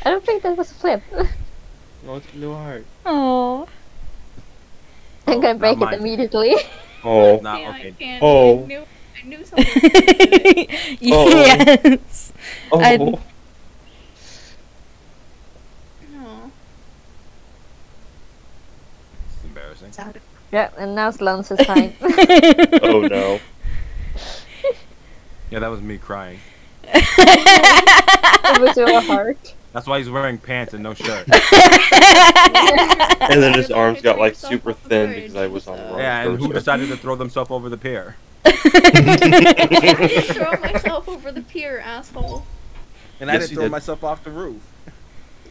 [SPEAKER 2] I don't think that was a flip.
[SPEAKER 5] No, it's too hard.
[SPEAKER 6] Oh.
[SPEAKER 2] I'm gonna break it immediately.
[SPEAKER 5] Oh.
[SPEAKER 3] Nah,
[SPEAKER 8] Yeah, I
[SPEAKER 3] okay.
[SPEAKER 5] Oh.
[SPEAKER 8] I knew, I something. was gonna do it. *laughs*
[SPEAKER 6] yes.
[SPEAKER 5] Oh.
[SPEAKER 6] I-
[SPEAKER 8] No.
[SPEAKER 3] It's embarrassing.
[SPEAKER 2] yeah, and now it's Lance's *laughs* time.
[SPEAKER 5] oh no. *laughs*
[SPEAKER 3] Yeah, that was me crying.
[SPEAKER 2] it was your heart.
[SPEAKER 3] That's why he's wearing pants and no shirt.
[SPEAKER 5] And then his arms got like super thin because I was on the
[SPEAKER 8] so-
[SPEAKER 5] wrong
[SPEAKER 3] yeah, and who decided to throw themselves over the pier?
[SPEAKER 8] I didn't throw myself over the pier, asshole.
[SPEAKER 3] And I didn't throw
[SPEAKER 5] did.
[SPEAKER 3] myself off the roof.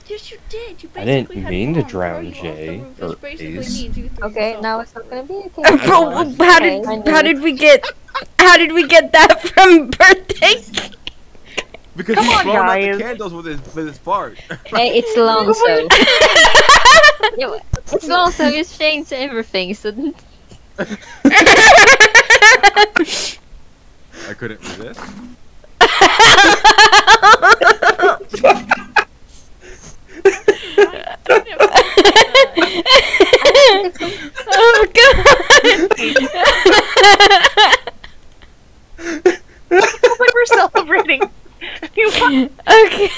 [SPEAKER 8] Yes, you did. You
[SPEAKER 5] I didn't
[SPEAKER 8] basically had
[SPEAKER 5] mean to drown
[SPEAKER 8] throw you off the
[SPEAKER 5] Jay, or
[SPEAKER 8] which
[SPEAKER 5] Ace.
[SPEAKER 8] means you threw
[SPEAKER 2] Okay, now it's not gonna be a
[SPEAKER 6] Bro,
[SPEAKER 2] case.
[SPEAKER 6] how did
[SPEAKER 2] I
[SPEAKER 6] how did we get how did we get that *laughs* from birthday?
[SPEAKER 3] Because
[SPEAKER 7] Come
[SPEAKER 3] he's
[SPEAKER 7] on,
[SPEAKER 3] blowing out the candles with his with his fart. *laughs*
[SPEAKER 2] Hey, it's *laughs* Lonzo. yeah, it's Lonzo. He's changed everything. So
[SPEAKER 3] I couldn't resist.
[SPEAKER 6] oh god.
[SPEAKER 7] like we're celebrating. You want
[SPEAKER 6] okay.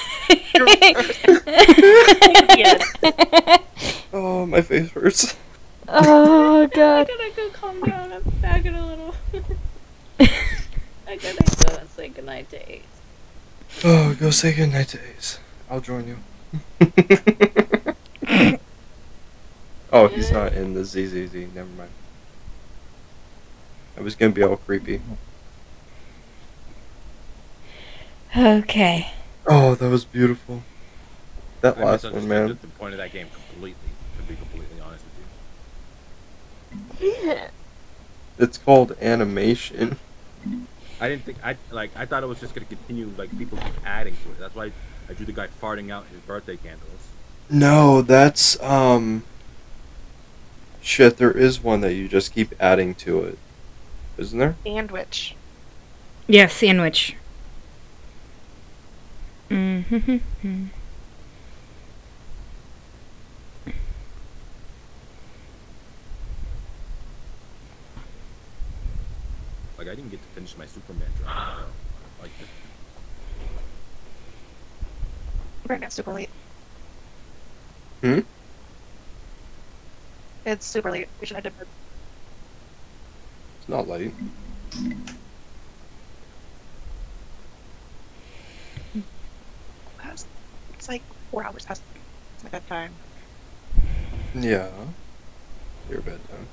[SPEAKER 5] Oh, my face hurts.
[SPEAKER 6] Oh *laughs* god.
[SPEAKER 8] I
[SPEAKER 6] god.
[SPEAKER 8] gotta go calm down. I'm back in a little. *laughs* I gotta go and say goodnight to Ace.
[SPEAKER 5] Oh, go say goodnight to Ace. I'll join you. *laughs* oh, he's not in the ZZZ. Never mind. I was gonna be all creepy.
[SPEAKER 6] Okay.
[SPEAKER 5] Oh, that was beautiful. That
[SPEAKER 3] I
[SPEAKER 5] last one, man.
[SPEAKER 3] the point of that game completely. To be completely honest with. *laughs*
[SPEAKER 5] It's called animation.
[SPEAKER 3] I didn't think I like. I thought it was just gonna continue. Like people keep adding to it. That's why I drew the guy farting out his birthday candles.
[SPEAKER 5] No, that's um. Shit, there is one that you just keep adding to it, isn't there?
[SPEAKER 7] Sandwich.
[SPEAKER 6] Yeah, sandwich. Mm-hmm.
[SPEAKER 3] Like I didn't get to finish my Superman drawing. though. Like this,
[SPEAKER 7] Right now, super late.
[SPEAKER 5] Hmm?
[SPEAKER 7] It's super late. We should head to bed.
[SPEAKER 5] It's not late.
[SPEAKER 7] It's like four hours past my bedtime.
[SPEAKER 5] Yeah. Your bedtime.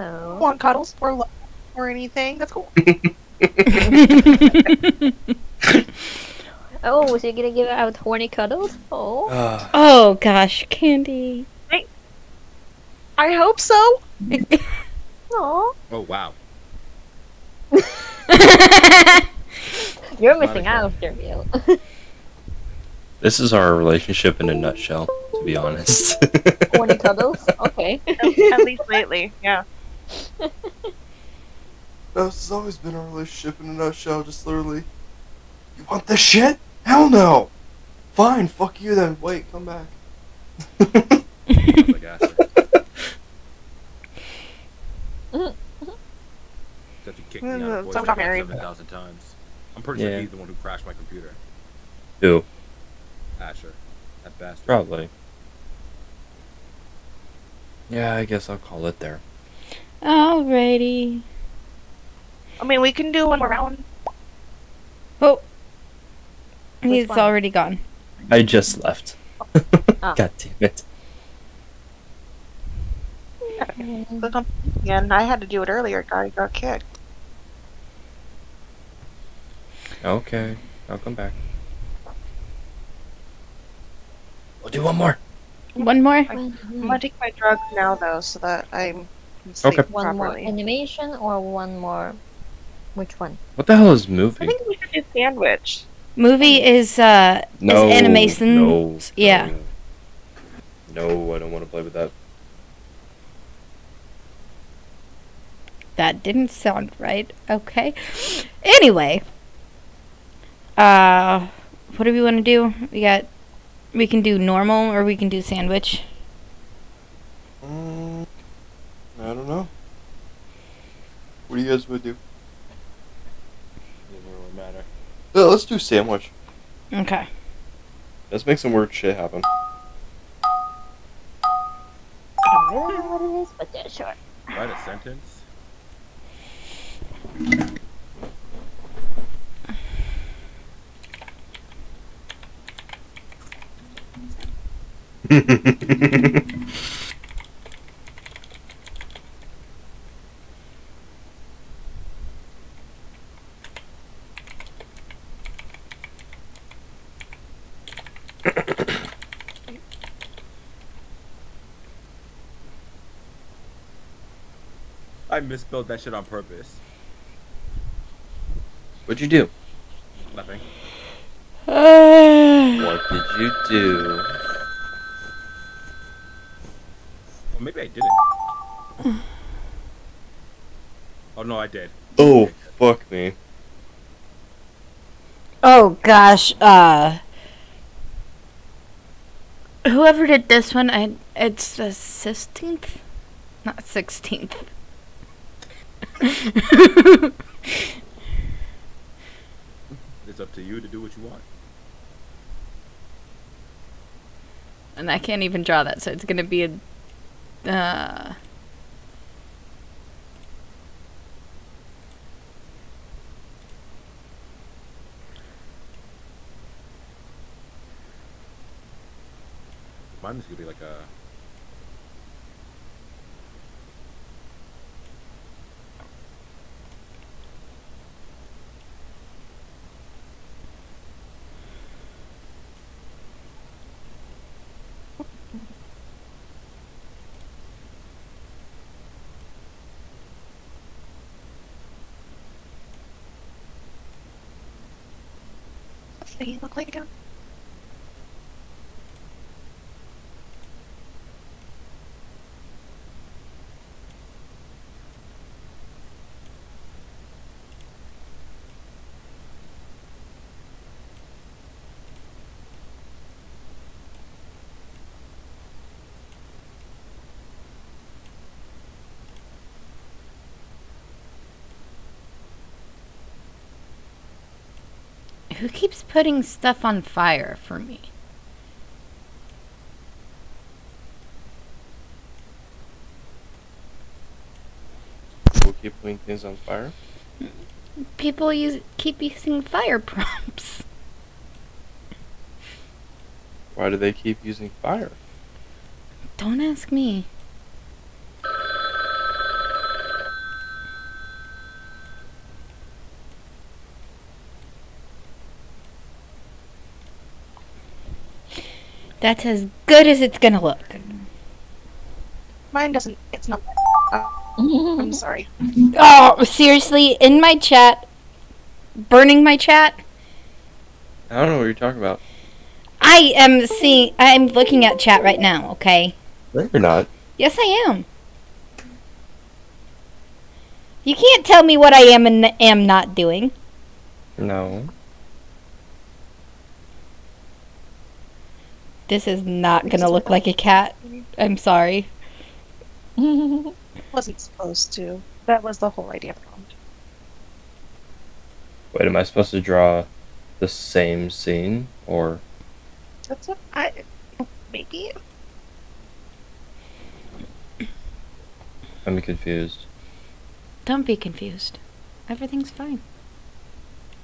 [SPEAKER 2] So
[SPEAKER 7] Want cuddles or love or anything? That's cool. *laughs*
[SPEAKER 2] Oh, so you're gonna give out horny cuddles? Oh.
[SPEAKER 5] Uh,
[SPEAKER 6] oh gosh, Candy.
[SPEAKER 7] I hope so. *laughs*
[SPEAKER 2] Aw.
[SPEAKER 3] oh wow. *laughs*
[SPEAKER 2] You're
[SPEAKER 3] Not
[SPEAKER 2] missing
[SPEAKER 3] a
[SPEAKER 2] out, Jermiel.
[SPEAKER 5] this is our relationship in a nutshell, to be honest.
[SPEAKER 2] horny cuddles? Okay.
[SPEAKER 7] At least lately, yeah.
[SPEAKER 5] No, *laughs* this has always been our relationship in a nutshell, just literally. You want this shit? Hell no! Fine, fuck you then. Wait, come back.
[SPEAKER 3] Sounds like Asher. Except he kicked me out of voice
[SPEAKER 7] so
[SPEAKER 3] chat
[SPEAKER 7] got
[SPEAKER 3] like
[SPEAKER 7] married.
[SPEAKER 3] 7,000 times. I'm pretty sure
[SPEAKER 5] Yeah.
[SPEAKER 3] he's the one who crashed my computer.
[SPEAKER 5] Who?
[SPEAKER 3] Asher. That bastard.
[SPEAKER 5] Probably. Yeah, I guess I'll call it there.
[SPEAKER 6] Alrighty.
[SPEAKER 7] I mean, we can do one more round.
[SPEAKER 6] Oh, he's
[SPEAKER 2] one?
[SPEAKER 6] already gone.
[SPEAKER 5] I just left.
[SPEAKER 2] Ah. *laughs* *laughs*
[SPEAKER 5] God damn it.
[SPEAKER 7] The again. I had to do it earlier. Guy got kicked.
[SPEAKER 5] Okay, I'll come back. We'll do one more.
[SPEAKER 6] One more.
[SPEAKER 7] I'm gonna take my drugs now though, so that I can sleep
[SPEAKER 5] Okay.
[SPEAKER 2] One more animation or one more. Which one?
[SPEAKER 5] What the hell is
[SPEAKER 7] movie?
[SPEAKER 5] I
[SPEAKER 7] think we should do sandwich.
[SPEAKER 6] Movie is uh
[SPEAKER 5] No,
[SPEAKER 6] is animation.
[SPEAKER 5] no,
[SPEAKER 6] yeah.
[SPEAKER 5] No, no, I don't want to play with that.
[SPEAKER 6] That didn't sound right. Okay. Anyway. Uh what do we want to do? We got we can do normal or we can do sandwich.
[SPEAKER 5] Mm, I don't know. What do you guys would do?
[SPEAKER 3] Doesn't really matter.
[SPEAKER 5] Yeah, let's do sandwich.
[SPEAKER 6] Okay.
[SPEAKER 5] Let's make some weird shit happen.
[SPEAKER 2] I don't really know what it is, but yeah, sure.
[SPEAKER 3] Write a sentence. *laughs* misspelled that shit on purpose.
[SPEAKER 5] What'd you do?
[SPEAKER 3] Nothing. *sighs*
[SPEAKER 5] What did you do?
[SPEAKER 3] Well, maybe I didn't. oh no, I did.
[SPEAKER 5] Oh, fuck me.
[SPEAKER 6] oh gosh. Uh Whoever did this one, I it's the 16th, not 16th.
[SPEAKER 3] It's up to you to do what you want.
[SPEAKER 6] and I can't even draw that, so it's gonna be a. Uh,
[SPEAKER 3] Mine is gonna be like a.
[SPEAKER 7] he look like again?
[SPEAKER 6] Who keeps putting stuff on fire for me?
[SPEAKER 5] We'll keep putting things on fire.
[SPEAKER 6] People use keep using fire prompts.
[SPEAKER 5] Why do they keep using fire?
[SPEAKER 6] Don't ask me. That's as good as it's gonna look.
[SPEAKER 7] Mine doesn't. It's not. Uh, *laughs* I'm sorry.
[SPEAKER 6] Oh, seriously, in my chat, burning my chat.
[SPEAKER 5] I don't know what you're talking about.
[SPEAKER 6] I am seeing. I am looking at chat right now. Okay.
[SPEAKER 5] No, you're not.
[SPEAKER 6] Yes, I am. You can't tell me what I am and am not doing.
[SPEAKER 5] No.
[SPEAKER 6] This is not gonna look like a cat. I'm sorry. *laughs*
[SPEAKER 7] Wasn't supposed to. That was the whole idea of the prompt.
[SPEAKER 5] Wait, am I supposed to draw the same scene or?
[SPEAKER 7] That's what I. Maybe.
[SPEAKER 5] I'm confused.
[SPEAKER 6] Don't be confused. Everything's fine.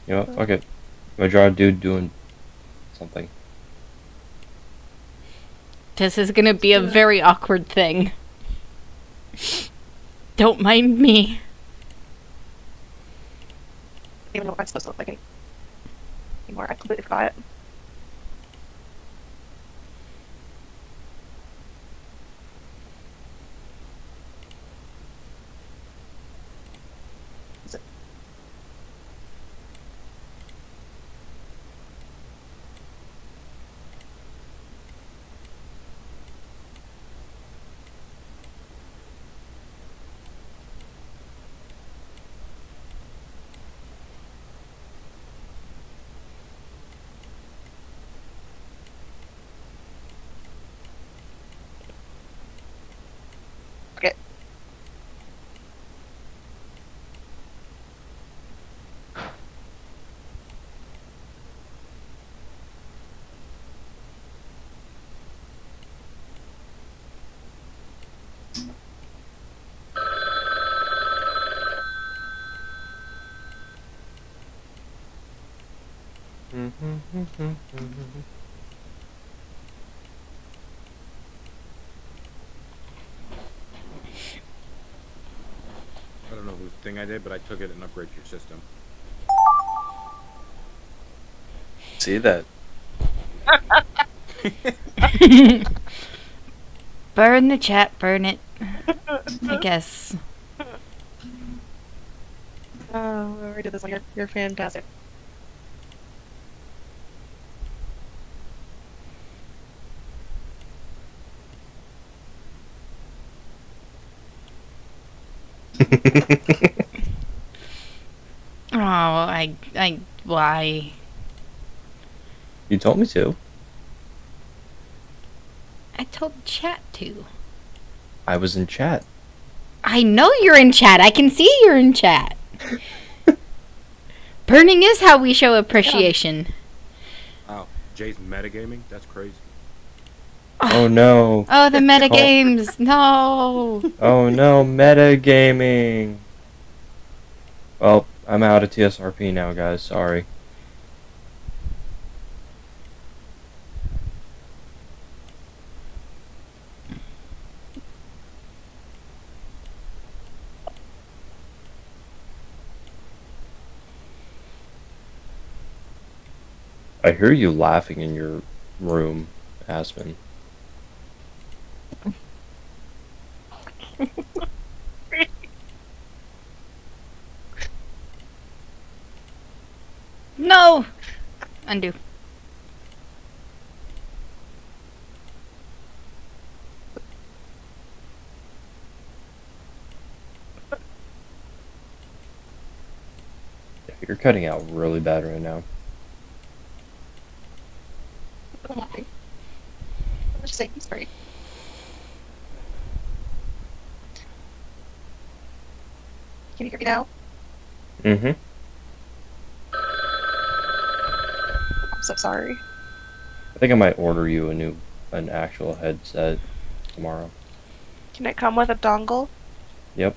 [SPEAKER 5] You know what? Fuck it. I'm gonna draw a dude doing something.
[SPEAKER 6] This is gonna be a very awkward thing. Don't mind me.
[SPEAKER 7] Even what I'm supposed to look like anymore. I completely forgot
[SPEAKER 3] I don't know whose thing I did, but I took it and upgraded your system.
[SPEAKER 5] See that? *laughs*
[SPEAKER 6] burn the chat, burn it. I guess. *laughs*
[SPEAKER 7] Oh, we already did this one. You're, you're fantastic. *laughs*
[SPEAKER 6] Oh, I, I, why?
[SPEAKER 5] you told me to.
[SPEAKER 6] I told chat to.
[SPEAKER 5] I was in chat.
[SPEAKER 6] I know you're in chat. I can see you're in chat. *laughs* Burning is how we show appreciation.
[SPEAKER 3] Oh, Jay's metagaming? That's crazy.
[SPEAKER 5] Oh no.
[SPEAKER 6] Oh, the meta oh. games. No.
[SPEAKER 5] Oh no, meta gaming. Well, I'm out of TSRP now, guys. Sorry. I hear you laughing in your room, Aspen. *laughs*
[SPEAKER 6] no! Undo.
[SPEAKER 5] You're cutting out really bad right now.
[SPEAKER 7] Let's take this break. Can you hear me now?
[SPEAKER 5] Mm-hmm.
[SPEAKER 7] I'm so sorry.
[SPEAKER 5] I think I might order you a new, an actual headset tomorrow.
[SPEAKER 7] Can it come with a dongle?
[SPEAKER 5] Yep.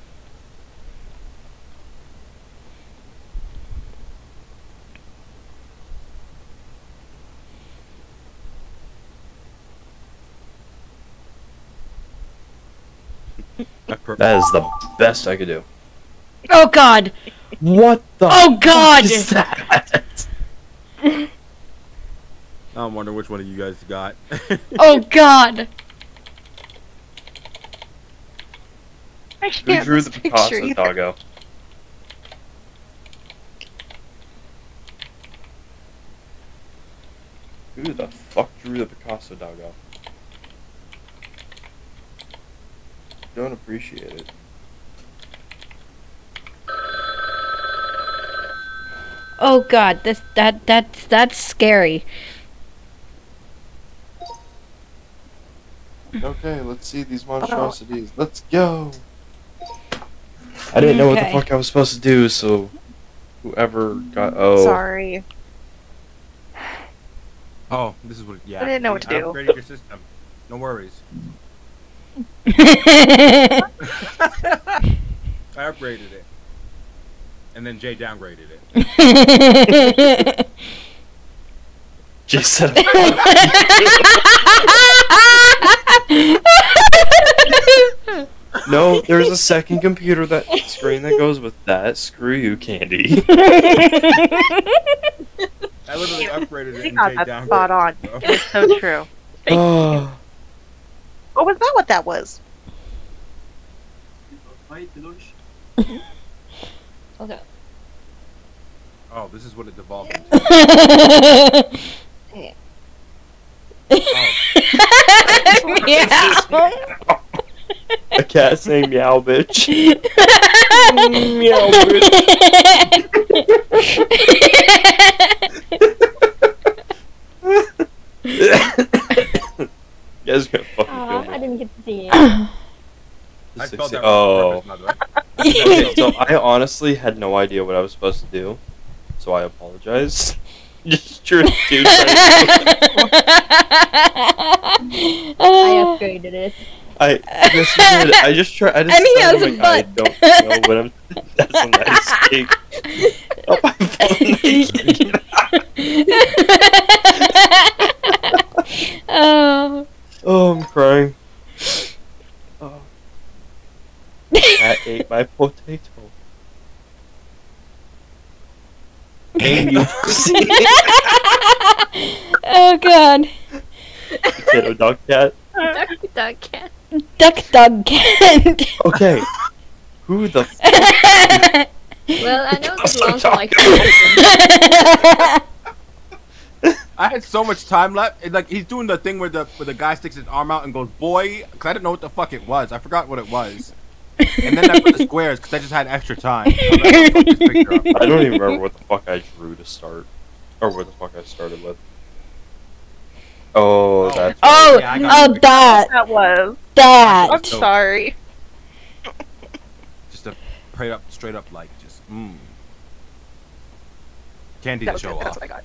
[SPEAKER 3] That's.
[SPEAKER 5] That is the best I could do.
[SPEAKER 6] Oh God!
[SPEAKER 5] What the?
[SPEAKER 6] Oh God!
[SPEAKER 5] fuck is that? *laughs*
[SPEAKER 3] I'm wondering which one of you guys got. *laughs*
[SPEAKER 6] Oh God!
[SPEAKER 7] I
[SPEAKER 5] Who drew the *laughs* Picasso
[SPEAKER 7] either.
[SPEAKER 5] doggo? Who the fuck drew the Picasso doggo? Don't appreciate it.
[SPEAKER 6] Oh God! This that that's that's scary.
[SPEAKER 5] Okay, let's see these monstrosities. Oh. Let's go. I didn't know what the fuck I was supposed to do, so whoever got oh
[SPEAKER 7] Sorry.
[SPEAKER 3] oh, this is what. Yeah.
[SPEAKER 7] I didn't know what to
[SPEAKER 3] I
[SPEAKER 7] do.
[SPEAKER 3] upgraded your system. No worries. *laughs* I upgraded it, and then Jay downgraded it. *laughs*
[SPEAKER 5] Jay said *laughs* No, there's a second computer that screen that goes with that. Screw you, Candy. *laughs*
[SPEAKER 3] I literally upgraded it,
[SPEAKER 7] You
[SPEAKER 3] and
[SPEAKER 7] got
[SPEAKER 3] Jay
[SPEAKER 7] that
[SPEAKER 3] downgraded
[SPEAKER 7] spot on.
[SPEAKER 3] it.
[SPEAKER 7] It's so true.
[SPEAKER 5] oh, *sighs*
[SPEAKER 7] Oh, was that what that was?
[SPEAKER 2] Okay.
[SPEAKER 3] Oh, this is what it devolved into. Oh, *laughs*
[SPEAKER 6] Meow.
[SPEAKER 5] a cat saying meow, bitch. *laughs* meow, bitch. *laughs* You guys are gonna fucking
[SPEAKER 2] Aw,
[SPEAKER 5] kill
[SPEAKER 2] I didn't get to see it. *coughs*
[SPEAKER 3] I spelled that
[SPEAKER 5] Oh.
[SPEAKER 3] purpose, by the way.
[SPEAKER 5] Okay, so I honestly had no idea what I was supposed to do, so I apologize. *laughs* Just true, dude.
[SPEAKER 2] I *laughs* upgraded it.
[SPEAKER 5] I yes, you did. I just try. I *laughs* just
[SPEAKER 6] And he has a
[SPEAKER 5] my God, I don't know what I'm. That's a nice cake. Oh my phone.
[SPEAKER 6] oh.
[SPEAKER 5] Oh, I'm crying. Oh. Cat ate my potato. And you *laughs*
[SPEAKER 6] oh God.
[SPEAKER 5] potato dog cat.
[SPEAKER 2] Duck, duck, cat.
[SPEAKER 6] Duck dog cat.
[SPEAKER 5] Okay. Who the f-
[SPEAKER 2] Well, I know this
[SPEAKER 5] That's what
[SPEAKER 2] like
[SPEAKER 3] I had so much time left. It, like he's doing the thing where the where the guy sticks his arm out and goes, "Boy," because I didn't know what the fuck it was. I forgot what it was. And then I put the squares because I just had extra time. I "I'll fuck this picture up."
[SPEAKER 5] I don't even remember what the fuck I drew to start. Or what the fuck I started with. Oh, oh that's
[SPEAKER 6] oh,
[SPEAKER 3] Yeah, I got
[SPEAKER 6] oh,
[SPEAKER 3] it.
[SPEAKER 6] that,
[SPEAKER 7] That was. I'm
[SPEAKER 6] that.
[SPEAKER 3] So-
[SPEAKER 7] sorry.
[SPEAKER 3] Just a straight up, straight up like just mmm. Candy
[SPEAKER 7] That
[SPEAKER 3] to show off.
[SPEAKER 7] what I got.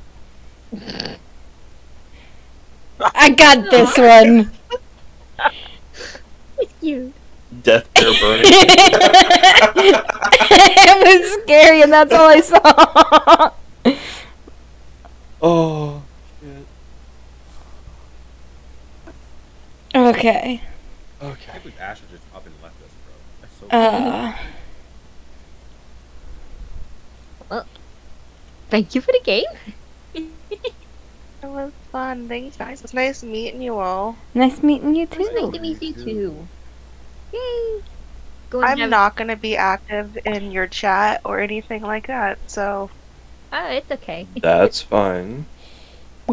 [SPEAKER 6] I got this one. *laughs*
[SPEAKER 2] It's cute.
[SPEAKER 5] Death bear *laughs* burning.
[SPEAKER 6] it was scary, and that's all I saw. *laughs*
[SPEAKER 5] oh, shit.
[SPEAKER 6] okay.
[SPEAKER 3] I
[SPEAKER 5] Okay.
[SPEAKER 3] can't believe Asher just up and left us, bro. That's so
[SPEAKER 6] Uh, Well,
[SPEAKER 2] Thank you for the game. *laughs*
[SPEAKER 7] It was fun. Thanks, guys. It's nice meeting you all.
[SPEAKER 6] nice meeting you
[SPEAKER 2] It was nice to meet you too. Yay. Go
[SPEAKER 7] I'm
[SPEAKER 2] have-
[SPEAKER 7] not going to be active in your chat or anything like that, so
[SPEAKER 2] Oh, it's okay. *laughs*
[SPEAKER 5] That's fine.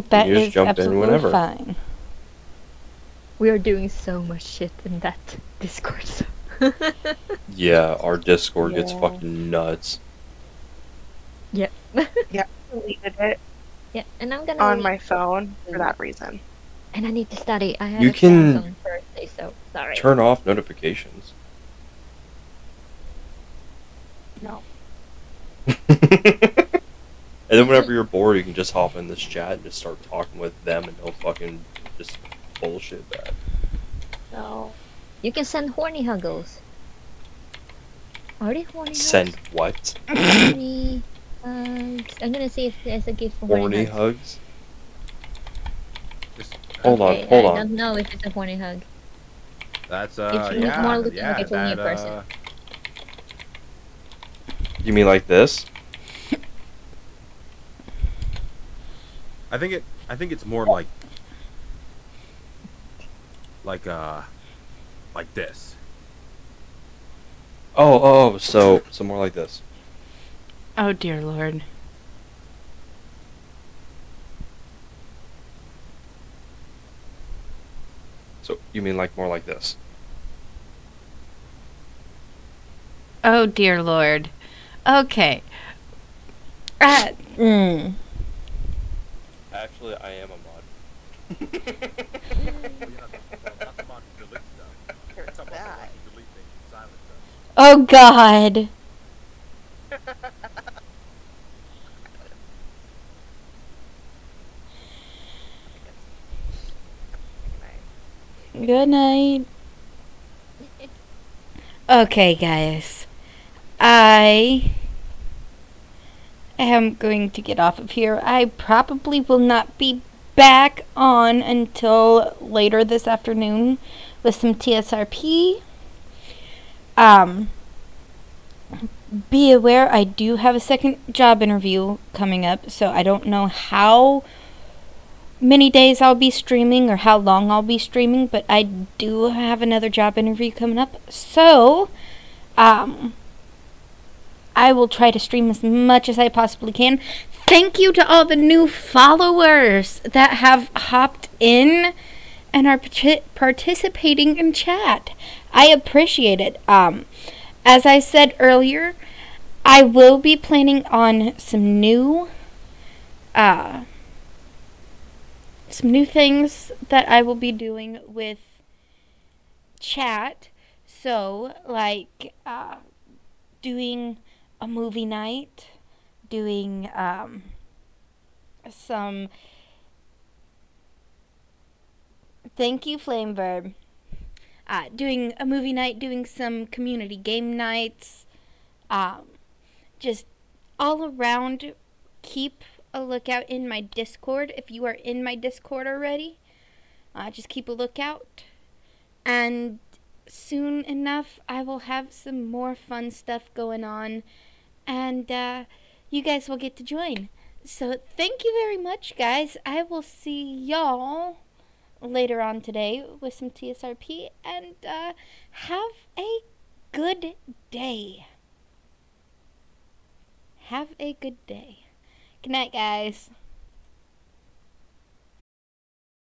[SPEAKER 6] That
[SPEAKER 5] You just
[SPEAKER 6] is
[SPEAKER 5] jump in
[SPEAKER 6] absolutely
[SPEAKER 5] whenever.
[SPEAKER 6] fine.
[SPEAKER 2] We are doing so much shit in that *laughs* Discord. So. *laughs*
[SPEAKER 5] Yeah, our Discord gets fucking nuts.
[SPEAKER 7] Yeah, I deleted it
[SPEAKER 2] Yeah, and I'm gonna
[SPEAKER 7] on my phone for that reason.
[SPEAKER 2] and I need to study. I have
[SPEAKER 5] You
[SPEAKER 2] exams
[SPEAKER 5] can
[SPEAKER 2] on Thursday, so sorry.
[SPEAKER 5] Turn off notifications.
[SPEAKER 2] No. *laughs*
[SPEAKER 5] and then whenever you're bored, you can just hop in this chat and just start talking with them, and they'll fucking just bullshit that.
[SPEAKER 2] No. You can send horny huggles. Are they horny
[SPEAKER 5] Send what?
[SPEAKER 2] Horny hugs. I'm gonna see if there's a gift for
[SPEAKER 5] Horny
[SPEAKER 2] horny, hugs.
[SPEAKER 5] hugs?
[SPEAKER 3] Just,
[SPEAKER 5] Hold
[SPEAKER 2] Okay,
[SPEAKER 5] on, hold
[SPEAKER 2] I
[SPEAKER 5] on.
[SPEAKER 2] don't know if it's a horny hug.
[SPEAKER 3] That's uh,
[SPEAKER 2] It's
[SPEAKER 3] yeah,
[SPEAKER 2] more looking
[SPEAKER 3] yeah,
[SPEAKER 2] like it's a new person.
[SPEAKER 3] uh,
[SPEAKER 5] You mean like this?
[SPEAKER 3] I think it. I think it's more like, like uh, like this.
[SPEAKER 5] Oh, oh, so so more like this.
[SPEAKER 6] Oh dear lord.
[SPEAKER 5] So you mean like more like this?
[SPEAKER 6] Oh dear lord. Okay. Uh, mm.
[SPEAKER 5] Actually, I am a mod. *laughs* *laughs*
[SPEAKER 6] Oh god. *laughs* Good night. Okay, guys. I am going to get off of here. I probably will not be back on until later this afternoon with some TSRP. Um, be aware I do have a second job interview coming up, so I don't know how many days I'll be streaming or how long I'll be streaming, but I do have another job interview coming up. So, um, I will try to stream as much as I possibly can. Thank you to all the new followers that have hopped in and are parti- participating in chat. I appreciate it. Um, as I said earlier, I will be planning on some new, uh, some new things that I will be doing with chat. So, like, uh, doing a movie night, doing, um, some. Thank you, Flamebird. Uh, doing a movie night, doing some community game nights, um, just all around. Keep a lookout in my Discord. If you are in my Discord already, uh, just keep a lookout. And soon enough, I will have some more fun stuff going on, and uh, you guys will get to join. So, thank you very much, guys. I will see y'all later on today with some TSRP, and uh, have a good day. Have a good day. Good night, guys.